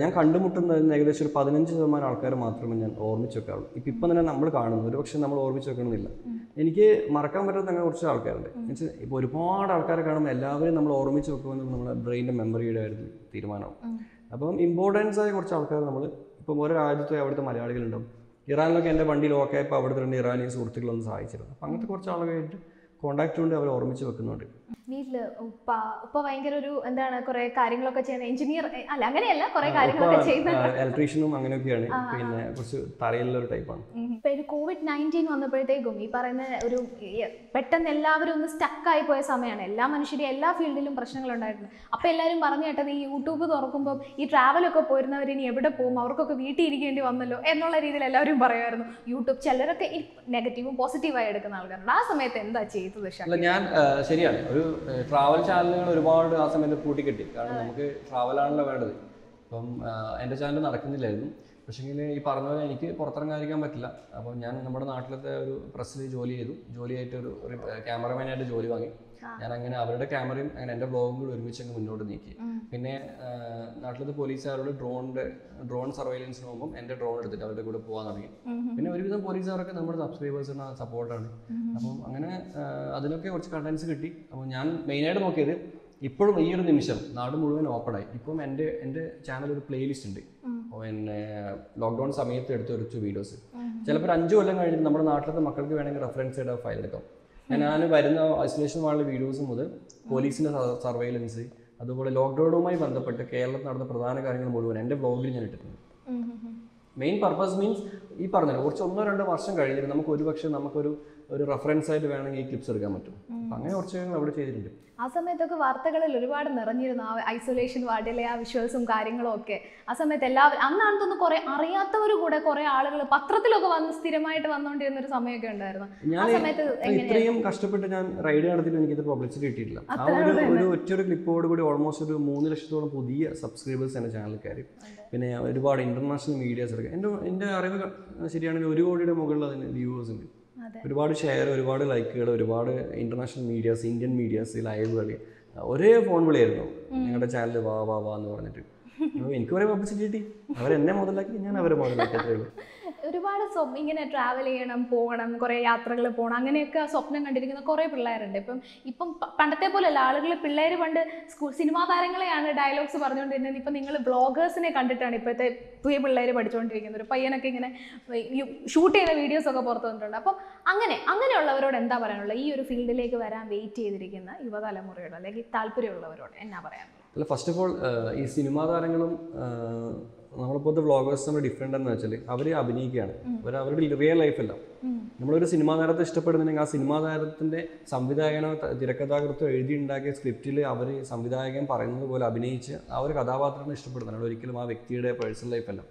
Speaker 2: ഞാൻ കണ്ടുമുട്ടുന്ന ഏകദേശം ഒരു പതിനഞ്ച് ശതമാനം ആൾക്കാർ മാത്രമേ ഞാൻ ഓർമ്മിച്ച് വെക്കാറുള്ളൂ ഇപ്പം ഇപ്പം തന്നെ നമ്മൾ കാണുന്നു ഒരു പക്ഷേ നമ്മൾ ഓർമ്മിച്ച് വെക്കണമെന്നില്ല എനിക്ക് മറക്കാൻ പറ്റാത്ത അങ്ങനെ കുറച്ച് ആൾക്കാരുണ്ട്. മീൻസ് ഇപ്പോൾ ഒരുപാട് ആൾക്കാരെ കാണുമ്പോൾ എല്ലാവരും നമ്മൾ ഓർമ്മിച്ച് വെക്കുമെന്ന് നമ്മുടെ ബ്രെയിന്റെ മെമ്മറിയുടെ ആയിരുന്നു തീരുമാനമാണ് അപ്പം ഇമ്പോർട്ടൻസ് ആയ കുറച്ച് ആൾക്കാർ നമ്മൾ ഇപ്പം ഓരോ രാജ്യത്തെ അവിടുത്തെ മലയാളികളുണ്ടാവും. ഇറാനിലൊക്കെ എന്റെ വണ്ടി ഓക്കെ ആയപ്പോൾ അവിടുത്തെ രണ്ട് ഇറാനിയൻ സുഹൃത്തുക്കളൊന്ന് സഹായിച്ചിരുന്നു. അപ്പം അങ്ങനത്തെ കുറച്ച് ആളുകളായിട്ട് കോൺടാക്റ്റ് കൊണ്ട് അവർ ഓർമ്മിച്ച് വെക്കുന്നുണ്ട്.
Speaker 3: വീട്ടിൽ ഉപ്പ ഉപ്പ ഭയങ്കര ഒരു എന്താണ് കുറെ കാര്യങ്ങളൊക്കെ ചെയ്യുന്ന എഞ്ചിനീയർ അല്ല അങ്ങനെയല്ല കുറെ കാര്യങ്ങളൊക്കെ ചെയ്യുന്ന
Speaker 2: ഇലക്ട്രീഷ്യനും അങ്ങനെയൊക്കെയാണ്. പിന്നെ കുറച്ച് തറയിലുള്ള ഒരു ടൈപ്പാണ്
Speaker 3: ഇപ്പൊ ഒരു കോവിഡ് നയന്റീൻ വന്നപ്പോഴത്തേക്കും ഈ പറയുന്ന ഒരു പെട്ടെന്ന് എല്ലാവരും ഒന്ന് സ്റ്റക്ക് ആയി പോയ സമയമാണ് എല്ലാ മനുഷ്യരും എല്ലാ ഫീൽഡിലും പ്രശ്നങ്ങൾ ഉണ്ടായിരുന്നു അപ്പൊ എല്ലാവരും പറഞ്ഞു കേട്ടത് ഈ യൂട്യൂബ് തുറക്കുമ്പോൾ ഈ ട്രാവലൊക്കെ പോരുന്നവർ ഇനി എവിടെ പോകും? അവർക്കൊക്കെ വീട്ടിൽ ഇരിക്കേണ്ടി വന്നല്ലോ എന്നുള്ള രീതിയിൽ എല്ലാവരും പറയുമായിരുന്നു. യൂട്യൂബ് ചിലരൊക്കെ നെഗറ്റീവും പോസിറ്റീവായി എടുക്കുന്ന ആൾക്കാരുണ്ട്. ആ സമയത്ത് എന്താ ചെയ്തത്
Speaker 2: ഞാൻ ശരിയാണ്. ഒരു ട്രാവൽ ചാനലുകൾ ഒരുപാട് ആ സമയത്ത് പൂട്ടിക്കെട്ടി. കാരണം നമുക്ക് ട്രാവൽ ട്രാവലാണല്ലോ വേണ്ടത്. അപ്പം എന്റെ ചാനൽ നടക്കുന്നില്ലായിരുന്നു. പക്ഷേങ്കിൽ ഈ പറഞ്ഞ പോലെ എനിക്ക് പുറത്തിറങ്ങാതിരിക്കാൻ പറ്റില്ല. അപ്പോൾ ഞാൻ നമ്മുടെ നാട്ടിലത്തെ ഒരു പ്രസ്സിൽ ജോലി ചെയ്തു. ജോലിയായിട്ട് ഒരു ക്യാമറമാനായിട്ട് ജോലി വാങ്ങി. ഞാൻ അങ്ങനെ അവരുടെ ക്യാമറയും അങ്ങനെ എന്റെ ബ്ലോഗും കൂടി ഒരുമിച്ച് അങ്ങ് മുന്നോട്ട് നീക്കി. പിന്നെ നാട്ടിലത്തെ പോലീസുകാരോട് ഡ്രോണിന്റെ ഡ്രോൺ സർവൈലൻസ് നോക്കും എന്റെ ഡ്രോൺ എടുത്തിട്ട് അവരുടെ കൂടെ പോകാൻ തുടങ്ങി. പിന്നെ ഒരുവിധം പോലീസുകാരൊക്കെ നമ്മുടെ സബ്സ്ക്രൈബേഴ്സിന് സപ്പോർട്ടാണ്. അപ്പം അങ്ങനെ അതിനൊക്കെ കുറച്ച് കണ്ടൻസ് കിട്ടി. അപ്പോൾ ഞാൻ മെയിനായിട്ട് നോക്കിയത് ഇപ്പോഴും ഈ ഒരു നിമിഷം നാട് മുഴുവൻ ഓപ്പൺ ആയി. ഇപ്പം എന്റെ എന്റെ ചാനൽ ഒരു പ്ലേലിസ്റ്റ് ഉണ്ട്. പിന്നെ ലോക്ക്ഡൗൺ സമയത്ത് എടുത്ത കുറച്ച് വീഡിയോസ് ചിലപ്പോൾ അഞ്ചു കൊല്ലം കഴിഞ്ഞിട്ട് നമ്മുടെ നാട്ടിലത്തെ മക്കൾക്ക് വേണമെങ്കിൽ റെഫറൻസ് ആയിട്ട് ഫയൽ എടുക്കാം. ഞാൻ വരുന്ന ഐസൊലേഷൻ വാളിലെ വീഡിയോസ് മുതൽ പോലീസിന്റെ സർവൈലൻസ് അതുപോലെ ലോക്ക്ഡൗണുമായി ബന്ധപ്പെട്ട് കേരളത്തിൽ നടന്ന പ്രധാന കാര്യങ്ങൾ മുഴുവൻ എന്റെ ബ്ലോഗിൽ ഞാൻ ഇട്ടിട്ടുണ്ട്. മെയിൻ പർപ്പസ് മീൻസ് ഈ പറഞ്ഞല്ലോ കുറച്ച് ഒന്നോ രണ്ടോ വർഷം കഴിഞ്ഞിട്ട് നമുക്ക് ഒരുപക്ഷെ നമുക്കൊരു ഒരു റെഫറൻസ് ആയിട്ട് വേണമെങ്കിൽ ഈ ക്ലിപ്സ് എടുക്കാൻ പറ്റും. അങ്ങനെ കുറച്ച് കാര്യങ്ങൾ അവിടെ ചെയ്തിട്ടുണ്ട്.
Speaker 3: ആ സമയത്തൊക്കെ വാർത്തകളിൽ ഒരുപാട് നിറഞ്ഞിരുന്നു. ആ ഐസൊലേഷൻ വാർഡിലെ ആ വിഷ്വൽസും കാര്യങ്ങളും ഒക്കെ. ആ സമയത്ത് എല്ലാവരും അന്നാണ് തോന്നുന്നു കുറെ അറിയാത്തവർ കൂടെ കുറെ ആളുകൾ പത്രത്തിലൊക്കെ വന്ന് സ്ഥിരമായിട്ട് വന്നുകൊണ്ടിരുന്ന ഒരു സമയമൊക്കെ ഉണ്ടായിരുന്നു. ആ സമയത്ത്
Speaker 2: ഇത്രയും കഷ്ടപ്പെട്ട് ഞാൻ റൈഡ് നടത്തിയിട്ട് എനിക്ക് ഇത് പബ്ലിസിറ്റി കിട്ടിയിട്ടില്ല. ആ ഒരു ഒരു ഒറ്റൊരു ക്ലിപ്പോട് കൂടി ഓൾമോസ്റ്റ് ഒരു മൂന്ന് ലക്ഷത്തോളം പുതിയ സബ്സ്ക്രൈബേഴ്സ് എന്റെ ചാനലിൽ കയറി. പിന്നെ ഒരുപാട് ഇന്റർനാഷണൽ മീഡിയാസ് എടുക്കുക എന്റെ എന്റെ അറിവ് ശരിയാണെങ്കിൽ ഒരു കോടിയുടെ മുകളിൽ അതിന് വ്യൂവേഴ്സ് ഉണ്ട്. ഒരുപാട് ഷെയർ ഒരുപാട് ലൈക്കുകൾ ഒരുപാട് ഇന്റർനാഷണൽ മീഡിയാസ് ഇന്ത്യൻ മീഡിയാസ് ലൈവുകൾ ഒരേ ഫോൺ വിളിയായിരുന്നു. ഞങ്ങളുടെ ചാനൽ വാ വാ വാ എന്ന് പറഞ്ഞിട്ട്. എനിക്ക് ഒരേ പബ്ലിസിറ്റി കിട്ടി. അവരെന്നെ മുതലാക്കി ഞാൻ അവരെ മുതലാക്കി അത്രേ ഉള്ളൂ.
Speaker 3: ഒരുപാട് സ്വപ്നം ഇങ്ങനെ ട്രാവൽ ചെയ്യണം പോകണം കുറേ യാത്രകൾ പോകണം അങ്ങനെയൊക്കെ സ്വപ്നം കണ്ടിരിക്കുന്ന കുറേ പിള്ളേരുണ്ട്. ഇപ്പം ഇപ്പം പണ്ടത്തെ പോലെയല്ല ആളുകൾ പിള്ളേർ പണ്ട് സ്കൂൾ സിനിമാ താരങ്ങളെയാണ് ഡയലോഗ്സ് പറഞ്ഞുകൊണ്ടിരുന്നത്. ഇപ്പം നിങ്ങൾ ബ്ലോഗേഴ്സിനെ കണ്ടിട്ടാണ് ഇപ്പോഴത്തെ പുതിയ പിള്ളേർ പഠിച്ചുകൊണ്ടിരിക്കുന്നത് ഒരു പയ്യനൊക്കെ ഇങ്ങനെ ഷൂട്ട് ചെയ്യുന്ന വീഡിയോസ് ഒക്കെ പുറത്തു വന്നിട്ടുണ്ട്. അപ്പം അങ്ങനെ അങ്ങനെയുള്ളവരോട് എന്താ പറയാനുള്ളത്? ഈ ഒരു ഫീൽഡിലേക്ക് വരാൻ വെയിറ്റ് ചെയ്തിരിക്കുന്ന യുവതലമുറയോട് അല്ലെങ്കിൽ താല്പര്യമുള്ളവരോട് എന്നാ പറയാനുള്ളത്?
Speaker 2: അല്ല ഫസ്റ്റ് ഓഫ് ഓൾ ഈ സിനിമാ താരങ്ങളും നമ്മളിപ്പോഴത്തെ വ്ളോഗേഴ്സ് നമ്മൾ ഡിഫറെന്റ് എന്ന് വെച്ചാൽ അവർ അഭിനയിക്കുകയാണ്. അവർ അവരുടെ റിയൽ ലൈഫല്ല നമ്മളൊരു സിനിമാ താരത്തെ ഇഷ്ടപ്പെടുന്നുണ്ടെങ്കിൽ ആ സിനിമാ താരത്തിന്റെ സംവിധായകനോ തിരക്കഥാകൃത്തോ എഴുതി ഉണ്ടാക്കിയ സ്ക്രിപ്റ്റിൽ അവർ സംവിധായകൻ പറയുന്നത് പോലെ അഭിനയിച്ച് ആ ഒരു കഥാപാത്രത്തെ ഇഷ്ടപ്പെടുന്നുണ്ട്. ഒരിക്കലും ആ വ്യക്തിയുടെ പേഴ്സണൽ ലൈഫല്ല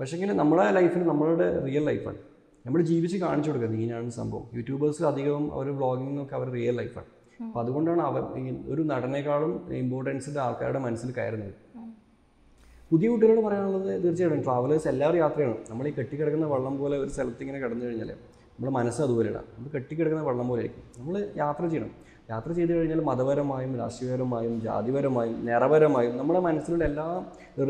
Speaker 2: പക്ഷേങ്കിൽ നമ്മുടെ ലൈഫിൽ നമ്മളുടെ റിയൽ ലൈഫാണ് നമ്മൾ ജീവിച്ച് കാണിച്ചു കൊടുക്കുന്നത് ഇങ്ങനെയാണ് സംഭവം. യൂട്യൂബേഴ്സിൽ അധികവും അവർ വ്ളോഗിംഗ് ഒക്കെ അവർ റിയൽ ലൈഫാണ് അപ്പോൾ അതുകൊണ്ടാണ് അവർ ഒരു നടനേക്കാളും ഇമ്പോർട്ടൻസിന്റെ ആൾക്കാരുടെ മനസ്സിൽ കയറുന്നത്. പുതിയ കുട്ടികളോട് പറയാനുള്ളത് തീർച്ചയായിട്ടും ട്രാവലേഴ്സ് എല്ലാവരും യാത്രയാണ്. ചെയ്യണം നമ്മൾ ഈ കെട്ടിക്കിടക്കുന്ന വെള്ളം പോലെ ഒരു സ്ഥലത്ത് ഇങ്ങനെ കിടന്നു കഴിഞ്ഞാൽ നമ്മുടെ മനസ്സ് അതുപോലെയാണ് നമ്മൾ കെട്ടിക്കിടക്കുന്ന വെള്ളം പോലെ ആയിരിക്കും. നമ്മൾ യാത്ര ചെയ്യണം. യാത്ര ചെയ്തു കഴിഞ്ഞാൽ മതപരമായും രാഷ്ട്രീയപരമായും ജാതിപരമായും നിറപരമായും നമ്മുടെ മനസ്സിലുള്ള എല്ലാ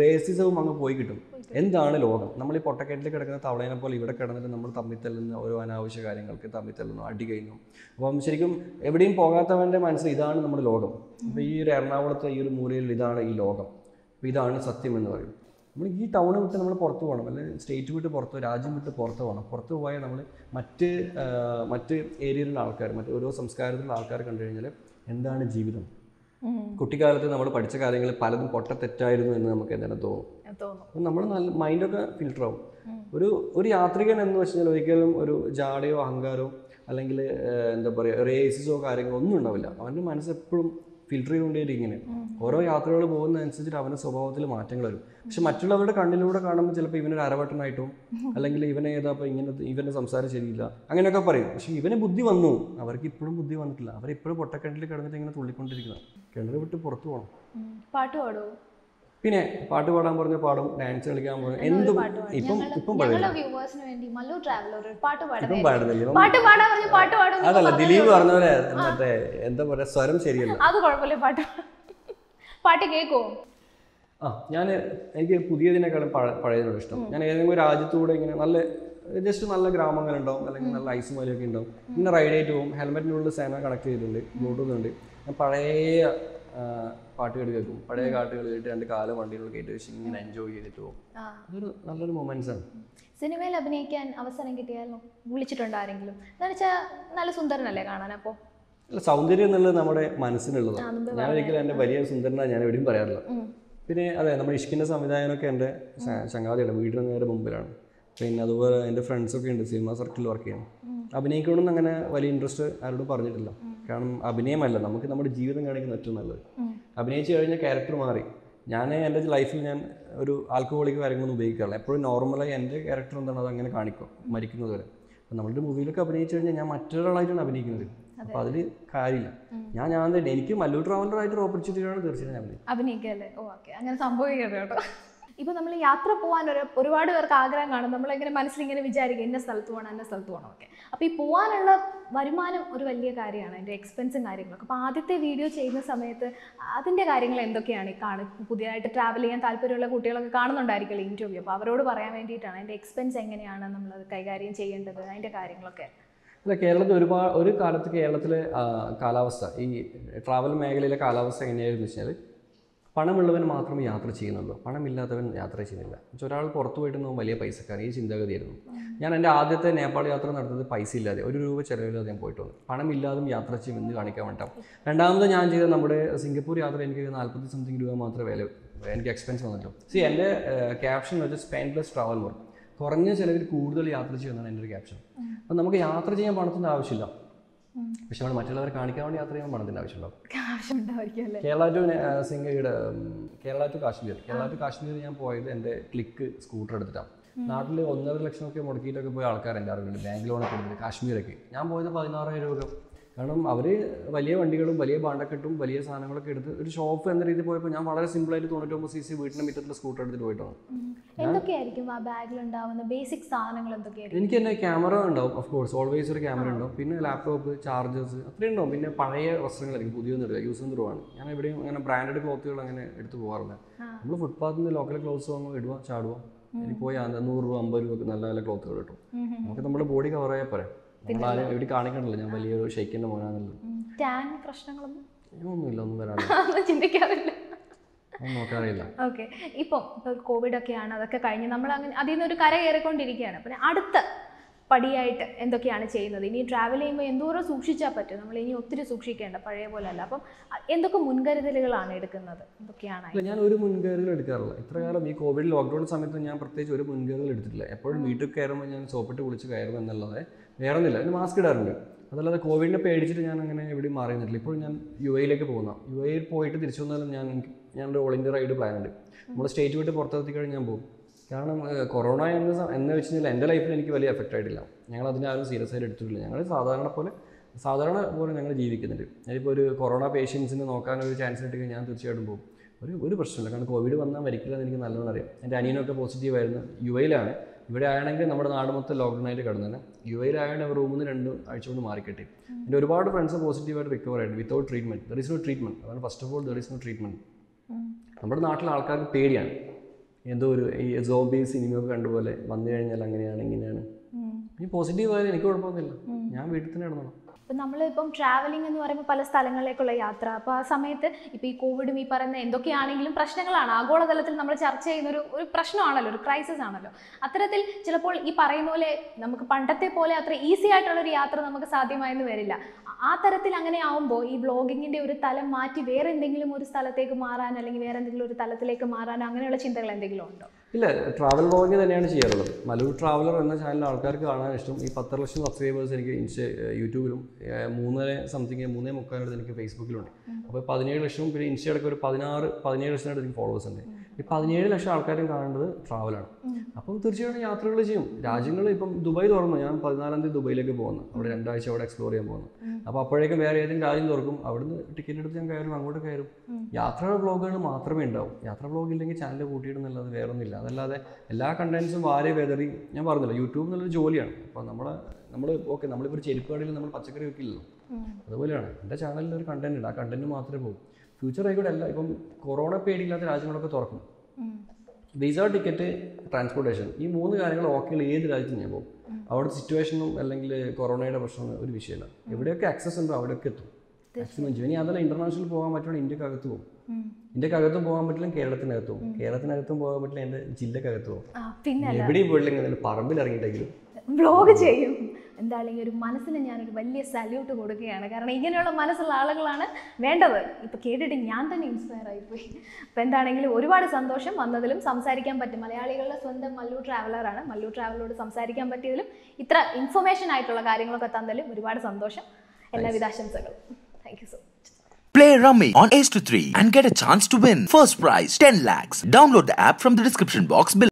Speaker 2: റേസിസവും അങ്ങ് പോയി കിട്ടും. എന്താണ് ലോകം? നമ്മൾ ഈ പൊട്ടക്കെട്ടിൽ കിടക്കുന്ന തവളേനെ പോലെ ഇവിടെ കിടന്നിട്ട് നമ്മൾ തമ്മിൽ തല്ലുന്ന ഓരോ അനാവശ്യ കാര്യങ്ങൾക്ക് തമ്മിൽ തല്ലുന്നു. അടി കഴിഞ്ഞു. അപ്പം ശരിക്കും എവിടെയും പോകാത്തവന്റെ മനസ്സിൽ ഇതാണ് നമ്മുടെ ലോകം. അപ്പോൾ ഈ ഒരു എറണാകുളത്തെ ഈ ഒരു മൂലയിൽ ഇതാണ് ഈ ലോകം. അപ്പോൾ ഇതാണ് സത്യം എന്ന് പറയും. നമ്മൾ ഈ ടൗൺ വിട്ട് നമ്മൾ പുറത്ത് പോകണം. അല്ലെങ്കിൽ സ്റ്റേറ്റ് വിട്ട് പുറത്ത് രാജ്യം വിട്ട് പുറത്ത് പോകണം. പുറത്ത് പോയാൽ നമ്മൾ മറ്റ് മറ്റ് ഏരിയയിലുള്ള ആൾക്കാർ മറ്റ് ഓരോ സംസ്കാരത്തിലുള്ള ആൾക്കാർ കണ്ടു കഴിഞ്ഞാൽ എന്താണ് ജീവിതം? കുട്ടിക്കാലത്ത് നമ്മൾ പഠിച്ച കാര്യങ്ങൾ പലതും പൊട്ട തെറ്റായിരുന്നു എന്ന് നമുക്ക് എന്താണ് തോന്നും. നമ്മൾ നല്ല മൈൻഡൊക്കെ ഫിൽട്ടർ ആവും. ഒരു ഒരു യാത്രികൻ എന്ന് വെച്ച് കഴിഞ്ഞാൽ ഒരിക്കലും ഒരു ജാടയോ അഹങ്കാരോ അല്ലെങ്കിൽ എന്താ പറയുക റേസിസോ കാര്യങ്ങളോ ഒന്നും ഉണ്ടാവില്ല. അവന്റെ മനസ്സ് ഫിൽട്ടർ ചെയ്തുകൊണ്ടേയിരിക്കും ഇങ്ങനെ. ഓരോ യാത്രകൾ പോകുന്നതനുസരിച്ചിട്ട് അവന്റെ സ്വഭാവത്തിൽ മാറ്റങ്ങൾ വരും. പക്ഷെ മറ്റുള്ളവരുടെ കണ്ണിലൂടെ കാണുമ്പോൾ ചിലപ്പോൾ ഇവനൊരു അരവട്ടനായിട്ടും അല്ലെങ്കിൽ ഇവനെ ഏതാ ഇപ്പോൾ ഇങ്ങനെ ഇവന്റെ സംസാരം ശരിയില്ല. അങ്ങനെയൊക്കെ പറയും. പക്ഷെ ഇവന് ബുദ്ധി വന്നു. അവർക്ക് ഇപ്പോഴും ബുദ്ധി വന്നിട്ടില്ല. അവരിപ്പോഴും പൊട്ടക്കിണറ്റിൽ കിടന്നിട്ട് ഇങ്ങനെ തുള്ളിക്കൊണ്ടിരിക്കുന്നത് കിണർ വിട്ട് പുറത്തു പോകണം
Speaker 3: പാട്ട് പാടുമോ
Speaker 2: പിന്നെ പാട്ട് പാടാൻ പറഞ്ഞ പാടും ഡാൻസ് കളിക്കാൻ പറഞ്ഞു എന്തും ഇപ്പം ഇപ്പം ഇപ്പം പാടുന്നില്ല. അതല്ല ദിലീപ് പറഞ്ഞ പോലെ മറ്റേ എന്താ പറയാ സ്വരം ശരിയല്ല.
Speaker 3: അത് കുഴപ്പമില്ല പാട്ട് പാട്ട് കേക്കോ?
Speaker 2: ആ ഞാൻ എനിക്ക് പുതിയതിനേക്കാളും പഴ പഴയതിനോട് ഇഷ്ടം. ഞാൻ ഏതെങ്കിലും രാജ്യത്തൂടെ ഇങ്ങനെ നല്ല ജസ്റ്റ് നല്ല ഗ്രാമങ്ങളുണ്ടാവും അല്ലെങ്കിൽ നല്ല ഐസ് മലയൊക്കെ ഉണ്ടാവും. പിന്നെ റൈഡ് ആയിട്ട് പോകും. ഹെൽമെറ്റിനുള്ളിൽ സേന കണക്ട് ചെയ്തിട്ടുണ്ട് ബ്ലൂടൂത്ത് ഉണ്ട്. ഞാൻ പഴയ പാട്ടുകൾ കേൾക്കും. പഴയ പാട്ടുകൾ കേട്ട് രണ്ട് കാലം വണ്ടികളൊക്കെ കേട്ട് വെച്ച് ഇങ്ങനെ എൻജോയ് ചെയ്തിട്ട് പോകും. അതൊരു നല്ലൊരു മൊമെന്റ്സ് ആണ്.
Speaker 3: സിനിമയിൽ അഭിനയിക്കാൻ അവസരം കിട്ടിയാലോ വിളിച്ചിട്ടുണ്ടോ ആരെങ്കിലും? എന്താണെന്ന് വെച്ചാൽ നല്ല സുന്ദരനല്ലേ കാണാൻ അപ്പോൾ
Speaker 2: അല്ല സൗന്ദര്യം എന്നുള്ളത് നമ്മുടെ മനസ്സിനുള്ളതാണ്. ഞാൻ ഒരിക്കലും എന്റെ വലിയ സുന്ദരനാണ് ഞാൻ എവിടെയും പറയാറില്ല. പിന്നെ അതെ നമ്മുടെ ഇഷ്കിന്റെ സംവിധായകനൊക്കെ എന്റെ ചങ്ങാതിയാണ്. വീടിന് നേരെ മുമ്പിലാണ്. പിന്നെ അതുപോലെ എന്റെ ഫ്രണ്ട്സൊക്കെ ഉണ്ട്. സിനിമ സർക്കിളിൽ വർക്ക് ചെയ്യണം അഭിനയിക്കണമെന്ന് അങ്ങനെ വലിയ ഇൻട്രസ്റ്റ് ആരോടും പറഞ്ഞിട്ടില്ല. കാരണം അഭിനയമല്ല നമുക്ക് നമ്മുടെ ജീവിതം കാണിക്കുന്ന ഏറ്റവും നല്ലത്. അഭിനയിച്ചു കഴിഞ്ഞാൽ ക്യാരക്ടർ മാറി. ഞാൻ എന്റെ ലൈഫിൽ ഞാൻ ഒരു ആൽക്കഹോളിക് കാര്യങ്ങളൊന്നും ഉപയോഗിക്കാറില്ല. എപ്പോഴും നോർമലായി എന്റെ ക്യാരക്ടർ എന്താണ് അത് അങ്ങനെ കാണിക്കും മരിക്കുന്നത് വരെ. അപ്പം നമ്മളൊരു മൂവിയിലൊക്കെ അഭിനയിച്ചു കഴിഞ്ഞാൽ ഞാൻ മറ്റൊരാളായിട്ടാണ് അഭിനയിക്കുന്നത്. അപ്പോൾ അതിൽ കാര്യമില്ല. ഞാൻ ഞാൻ തന്നെ എനിക്ക് മല്ലു ട്രാവലറായിട്ട് ഒരു ഓപ്പർച്യൂണിറ്റിയാണ്
Speaker 3: തീർച്ചയായിട്ടും ഓക്കെ അങ്ങനെ സംഭവിക്കരുത് കേട്ടോ. ഇപ്പൊ നമ്മൾ യാത്ര പോകാൻ ഒരു ഒരുപാട് പേർക്ക് ആഗ്രഹം കാണും. നമ്മളിങ്ങനെ മനസ്സിലിങ്ങനെ വിചാരിക്കും ഇന്ന സ്ഥലത്ത് പോകണം ഇന്ന സ്ഥലത്ത് പോകണം ഒക്കെ. അപ്പോൾ ഈ പോകാനുള്ള വരുമാനം ഒരു വലിയ കാര്യമാണ് അതിന്റെ എക്സ്പെൻസും കാര്യങ്ങളൊക്കെ അപ്പോൾ ആദ്യത്തെ വീഡിയോ ചെയ്യുന്ന സമയത്ത് അതിന്റെ കാര്യങ്ങൾ എന്തൊക്കെയാണ്? ഈ കാണും പുതിയതായിട്ട് ട്രാവൽ ചെയ്യാൻ താല്പര്യമുള്ള കുട്ടികളൊക്കെ കാണുന്നുണ്ടായിരിക്കുമല്ലോ ഇന്റർവ്യൂ അപ്പോൾ അവരോട് പറയാൻ വേണ്ടിയിട്ടാണ് അതിന്റെ എക്സ്പെൻസ് എങ്ങനെയാണ് നമ്മൾ കൈകാര്യം ചെയ്യേണ്ടത് അതിന്റെ കാര്യങ്ങളൊക്കെ.
Speaker 2: അല്ല കേരളത്തിൽ ഒരുപാട് ഒരു കാലത്ത് കേരളത്തിലെ കാലാവസ്ഥ ഈ ട്രാവൽ മേഖലയിലെ കാലാവസ്ഥ എങ്ങനെയായിരുന്നു വെച്ചാൽ പണമുള്ളവൻ മാത്രം യാത്ര ചെയ്യുന്നുള്ളൂ. പണമില്ലാത്തവൻ യാത്ര ചെയ്യുന്നില്ല. എന്നുവെച്ചാൽ ഒരാൾ പുറത്തു പോയിട്ട് വലിയ പൈസക്കാരൻ ഈ ചിന്താഗതിയായിരുന്നു. ഞാൻ എന്റെ ആദ്യത്തെ നേപ്പാൾ യാത്ര നടത്തുന്നത് പൈസ ഇല്ലാതെ ഒരു രൂപ ചിലവില്ലാതെ ഞാൻ പോയിട്ട് വന്നു പണമില്ലാതും യാത്ര ചെയ്യുമെന്ന് കാണിക്കാൻ വേണ്ടാം രണ്ടാമത് ഞാൻ ചെയ്ത നമ്മുടെ സിംഗപ്പൂർ യാത്ര എനിക്ക് നാൽപ്പത്തി സംതിങ് രൂപ മാത്രമേ വില എനിക്ക് എക്സ്പെൻസ് വന്നിട്ടുള്ളൂ. സി എന്റെ ക്യാപ്ഷൻ വെച്ചാൽ സ്പെയിൻ പ്ലസ് ട്രാവൽ വർക്ക് കുറഞ്ഞ ചിലവിൽ കൂടുതൽ യാത്ര ചെയ്യുന്നതാണ് എന്റെ ഒരു ക്യാപ്ഷൻ അപ്പം നമുക്ക് യാത്ര ചെയ്യാൻ പണത്തിന്റെ ആവശ്യമില്ല. പക്ഷെ നമ്മൾ മറ്റുള്ളവരെ കാണിക്കാൻ വേണ്ടി യാത്ര ചെയ്യുമ്പോൾ പണത്തിന്റെ ആവശ്യമുണ്ടാവും കേരള ടു സിംഗയുടെ കേരള ടു കാശ്മീർ. കേരള ടു കാശ്മീർ ഞാൻ പോയത് എന്റെ ക്ലിക്ക് സ്കൂട്ടർ എടുത്തിട്ടാണ്. നാട്ടിൽ ഒന്നര ലക്ഷം ഒക്കെ മുടക്കിയിട്ടൊക്കെ പോയ ആൾക്കാർ എന്റെ അറിവിലുണ്ട് ബാങ്ക് ലോണൊക്കെ എടുത്തിട്ട് കാശ്മീരൊക്കെ. ഞാൻ പോയത് പതിനാറായിരം രൂപ കാരണം അവർ വലിയ വണ്ടികളും വലിയ ബാണ്ടക്കെട്ടും വലിയ സാധനങ്ങളൊക്കെ എടുത്ത് ഒരു ഷോപ്പ് എന്ന രീതിയിൽ പോയപ്പോൾ ഞാൻ വളരെ സിമ്പിൾ ആയിട്ട് തൊണ്ണൂറ്റൊമ്പത് സി സി വീട്ടിന്റെ മിറ്റത്തിൽ സ്കൂട്ടർ എടുത്തിട്ട് പോയിട്ടാണ്
Speaker 3: എന്തൊക്കെയായിരിക്കും ആ ബാഗിൽ ഉണ്ടാവുന്ന ബേസിക് സാധനങ്ങൾ എന്തൊക്കെയായിരിക്കും?
Speaker 2: എനിക്ക് തന്നെ ക്യാമറ ഉണ്ടാവും ഓഫ് കോഴ്സ് ഓൾവേസ് ഒരു ക്യാമറ ഉണ്ടാവും. പിന്നെ ലാപ്ടോപ്പ് ചാർജേഴ്സ് അത്രയും ഉണ്ടാവും. പിന്നെ പഴയ വസ്ത്രങ്ങളായിരിക്കും പുതിയൊന്നും എടുക്കുക. യൂസ് ആണ്. ഞാൻ എവിടെയും അങ്ങനെ ബ്രാൻഡഡ് ക്ലോത്തുകൾ അങ്ങനെ എടുത്ത് പോകാറില്ല നമ്മൾ ഫുട്പാത്തിൽ നിന്ന് ലോക്കൽ ക്ലോത്ത്സ് വാങ്ങും ഇടുക ചാടുക. ഇനി പോയി നൂറ് രൂപ അമ്പത് രൂപ നല്ല നല്ല ക്ലോത്തുകൾ കിട്ടും. നമുക്ക് നമ്മുടെ ബോഡി കവർ ആയാൽ പോരെ. നമ്മളാരും എവിടെ കാണിക്കണല്ലോ ഞാൻ വലിയൊരു ഷെയ്ക്കിന്റെ മോനാണല്ലോ.
Speaker 3: ടാൻ പ്രശ്നങ്ങളൊന്നും?
Speaker 2: ഒന്നുമില്ല ഒന്നും വരാനില്ല
Speaker 3: ഒന്നും *laughs* ചിന്തിക്കാറില്ല.
Speaker 2: ഒന്നും നോക്കാറില്ല.
Speaker 3: ഓക്കെ. ഇപ്പം ഇപ്പോൾ കോവിഡ് ഒക്കെയാണ് അതൊക്കെ കഴിഞ്ഞ് നമ്മൾ അങ്ങനെ അതിൽ ഒരു കര കയറിക്കൊണ്ടിരിക്കുകയാണ്. പിന്നെ അടുത്ത പടിയായിട്ട് എന്തൊക്കെയാണ് ചെയ്യുന്നത്? ഇനി ട്രാവൽ ചെയ്യുമ്പോൾ എന്തോരം സൂക്ഷിച്ചാൽ പറ്റും? നമ്മൾ ഇനി ഒത്തിരി സൂക്ഷിക്കേണ്ട പഴയ പോലെ അല്ല. അപ്പം എന്തൊക്കെ മുൻകരുതലുകളാണ് എടുക്കുന്നത്? എന്തൊക്കെയാണ്
Speaker 2: ഞാൻ ഒരു മുൻകരുതൽ എടുക്കാറില്ല. ഇത്ര കാലം ഈ കോവിഡ് ലോക്ക്ഡൗൺ സമയത്ത് ഞാൻ പ്രത്യേകിച്ച് ഒരു മുൻകരുതൽ എടുത്തിട്ടില്ല. എപ്പോഴും വീട്ടിൽ കയറുമ്പോൾ ഞാൻ സോപ്പിട്ട് കുളിച്ച് കയറും എന്നല്ലാതെ വേറെ ഒന്നുമില്ല അതിന് മാസ്ക് ഇടാറുണ്ട്. അതല്ലാതെ കോവിഡിനെ പേടിച്ചിട്ട് ഞാൻ അങ്ങനെ എവിടെയും മാറി നിന്നിട്ടില്ല. ഇപ്പോൾ ഞാൻ യു എയിലേക്ക് പോകുന്ന. യു എയിൽ പോയിട്ട് തിരിച്ചു വന്നാലും ഞാൻ ഞാൻ ഓൾ ഇന്ത്യ റൈഡ് പ്ലാൻ ഉണ്ട്. നമ്മൾ സ്റ്റേറ്റ് വിട്ട് പുറത്തെത്തി കഴിഞ്ഞ് ഞാൻ പോകും. കാരണം കൊറോണ എന്ന് എന്ന് വെച്ച് കഴിഞ്ഞാൽ എന്റെ ലൈഫിൽ എനിക്ക് വലിയ എഫക്റ്റ് ആയിട്ടില്ല. ഞങ്ങൾ അതിനെ ആരും സീരിയസ് ആയിട്ട് എടുത്തിട്ടില്ല. ഞങ്ങൾ സാധാരണ പോലെ സാധാരണ പോലെ ഞങ്ങൾ ജീവിക്കുന്നുണ്ട്. ഞാനിപ്പോൾ ഒരു കൊറോണ പേഷ്യൻസിനെ നോക്കാൻ ഒരു ചാൻസ് കിട്ടുകയും ഞാൻ തീർച്ചയായിട്ടും പോകും. ഒരു ഒരു പ്രശ്നമില്ല. കാരണം കോവിഡ് വന്നാൽ മരിക്കില്ല എന്ന് എനിക്ക് നല്ലോണം അറിയാം. എന്റെ അനിയനൊക്കെ പോസിറ്റീവ് ആയിരുന്നു. യു എയിലാണ് ഇവിടെ ആണെങ്കിൽ നമ്മുടെ നാട് മൊത്തം ലോക്ക്ഡൗൺ ആയിട്ട് കിടന്നത് യു അവർ റൂമിൽ നിന്ന് രണ്ട് ആഴ്ച കൊണ്ട് മാറിക്കിട്ടി. എന്റെ ഒരുപാട് ഫ്രണ്ട്സ് പോസിറ്റീവായിട്ട് റിക്കവർ ആയിട്ട് without treatment there is no treatment അതാണ് first of all there is no treatment നമ്മുടെ നാട്ടിലെ ആൾക്കാർക്ക് പേടിയാണ്. എന്തോ ഒരു ഈ സോംബി സിനിമയൊക്കെ കണ്ടുപോലെ വന്നു കഴിഞ്ഞാൽ അങ്ങനെയാണ് ഇങ്ങനെയാണ്. ഈ പോസിറ്റീവ് ആയാലും എനിക്ക് കുഴപ്പമൊന്നുമില്ല. ഞാൻ വീട്ടിൽ തന്നെ കിടന്നോളാം.
Speaker 3: ഇപ്പം നമ്മളിപ്പം ട്രാവലിംഗ് എന്ന് പറയുമ്പോൾ പല സ്ഥലങ്ങളിലേക്കുള്ള യാത്ര. അപ്പോൾ ആ സമയത്ത് ഇപ്പോൾ ഈ കോവിഡും ഈ പറയുന്ന എന്തൊക്കെയാണെങ്കിലും പ്രശ്നങ്ങളാണ്. ആഗോളതലത്തിൽ നമ്മൾ ചർച്ച ചെയ്യുന്ന ഒരു ഒരു പ്രശ്നമാണല്ലോ ഒരു ക്രൈസിസ് ആണല്ലോ. അത്തരത്തിൽ ചിലപ്പോൾ ഈ പറയുന്ന പോലെ നമുക്ക് പണ്ടത്തെ പോലെ അത്ര ഈസി ആയിട്ടുള്ളൊരു യാത്ര നമുക്ക് സാധ്യമായെന്ന് വരില്ല. ആ- തരത്തിൽ അങ്ങനെ ആവുമ്പോൾ ഈ വ്ളോഗിങ്ങിന്റെ ഒരു തലം മാറ്റി വേറെ എന്തെങ്കിലും ഒരു സ്ഥലത്തേക്ക് മാറാൻ അല്ലെങ്കിൽ വേറെ എന്തെങ്കിലും ഒരു തലത്തിലേക്ക് മാറാൻ അങ്ങനെയുള്ള ചിന്തകൾ എന്തെങ്കിലും ഉണ്ടോ?
Speaker 2: ഇല്ല ട്രാവൽ വ്ളോഗിങ് തന്നെയാണ് ചെയ്യാറുള്ളത്. മലൂർ ട്രാവലർ എന്ന ചാനൽ ആൾക്കാർക്ക് കാണാൻ ഇഷ്ടം. ഈ പത്തര ലക്ഷം സബ്സ്ക്രൈബേഴ്സ് എനിക്ക് ഇൻസ്റ്റ യൂട്യൂബിലും മൂന്നര സംതിങ് മൂന്നേ മുക്കാലടുത്ത് എനിക്ക് ഫേസ്ബുക്കിലുണ്ട് അപ്പോൾ പതിനേഴ് ലക്ഷവും പിന്നെ ഇൻസ്റ്റയിലൊക്കെ ഒരു പതിനാറ് പതിനേഴ് ലക്ഷത്തിനടുത്ത് എനിക്ക് ഫോളോവേഴ്സ് ഉണ്ട്. ഈ പതിനേഴ് ലക്ഷം ആൾക്കാരും കാണേണ്ടത് ട്രാവലാണ് അപ്പം തീർച്ചയായിട്ടും യാത്രകൾ ചെയ്യും. രാജ്യങ്ങൾ ഇപ്പം ദുബായ് തുറന്നു. ഞാൻ പതിനാലാം തീയതി ദുബായിലേക്ക് പോകുന്നു. അവിടെ രണ്ടാഴ്ച അവിടെ എക്സ്പ്ലോർ ചെയ്യാൻ പോകുന്നു. അപ്പോൾ അപ്പോഴേക്കും വേറെ ഏതെങ്കിലും രാജ്യം തുറക്കും. അവിടുന്ന് ടിക്കറ്റ് എടുത്ത് ഞാൻ കയറും. അങ്ങോട്ട് കയറും. യാത്രാ വ്ളോഗുകൾ മാത്രമേ ഉണ്ടാവും. യാത്രാ വ്ളോഗ് ഇല്ലെങ്കിൽ ചാനൽ കൂട്ടിയിടുന്നുള്ളത് വേറെ ഒന്നുമില്ല. അതല്ലാതെ എല്ലാ കണ്ടൻസും വാരെ വെതറി. ഞാൻ പറഞ്ഞില്ല യൂട്യൂബ് എന്നുള്ളൊരു ജോലിയാണ്. അപ്പോൾ നമ്മൾ നമ്മൾ ഓക്കെ നമ്മളിപ്പോൾ ഒരു ചെരുപ്പ് കടയിൽ നമ്മൾ പച്ചക്കറി വെക്കില്ലല്ലോ. അതുപോലെയാണ്. എന്റെ ചാനലിൽ ഒരു കണ്ടന്റ് ഉണ്ട്. ആ കണ്ടന്റ് മാത്രമേ പോകും. ഫ്യൂച്ചർ ആയിക്കോട്ടെ അല്ല ഇപ്പം കൊറോണ പേടിയില്ലാത്ത രാജ്യങ്ങളൊക്കെ തുറക്കും. വിസ ടിക്കറ്റ് ട്രാൻസ്പോർട്ടേഷൻ ഈ മൂന്ന് കാര്യങ്ങൾ ഓക്കെയുള്ള ഏത് രാജ്യത്തും ഞാൻ പോകും. അവിടെ സിറ്റുവേഷനും അല്ലെങ്കിൽ കൊറോണയുടെ പ്രശ്നം ഒരു വിഷയമല്ല. എവിടെയൊക്കെ ആക്സസ് ഉണ്ടോ അവിടെയൊക്കെ എത്തും. മാക്സിമം ചെയ്യും ഇനി അതല്ല ഇന്റർനാഷണൽ പോകാൻ പറ്റുവാണെങ്കിൽ ഇന്ത്യക്കകത്ത് പോകും. ഇന്ത്യക്കകത്തും പോകാൻ പറ്റില്ല കേരളത്തിനകത്ത് പോകും. കേരളത്തിനകത്തും പോകാൻ പറ്റില്ല എന്റെ ജില്ലക്കകത്ത് പോകും. എവിടെയും പോയില്ലെങ്കിൽ പറമ്പിൽ ഇറങ്ങിയിട്ടെങ്കിലും.
Speaker 3: ബ്ലോഗ് ചെയ്യും. എന്താണെങ്കിൽ ഒരു മനസ്സിന് ഞാനൊരു വലിയ സല്യൂട്ട് കൊടുക്കുകയാണ്. കാരണം ഇങ്ങനെയുള്ള മനസ്സുള്ള ആളുകളാണ് വേണ്ടത്. ഇപ്പം കേട്ടിട്ട് ഞാൻ തന്നെ ഇൻസ്പയർ ആയിപ്പോയി. അപ്പം എന്താണെങ്കിലും ഒരുപാട് സന്തോഷം വന്നതിലും സംസാരിക്കാൻ പറ്റും മലയാളികളുടെ സ്വന്തം മല്ലു ട്രാവലറാണ് മല്ലു ട്രാവലറോട് സംസാരിക്കാൻ പറ്റിയതിലും ഇത്ര ഇൻഫർമേഷൻ ആയിട്ടുള്ള കാര്യങ്ങളൊക്കെ തന്നതിലും ഒരുപാട് സന്തോഷം. എല്ലാവിധ ആശംസകളും thank you so much
Speaker 4: Play Rummy on Ace to 3 and get a chance to win. First prize 10 lakhs. Download the app from the description box below.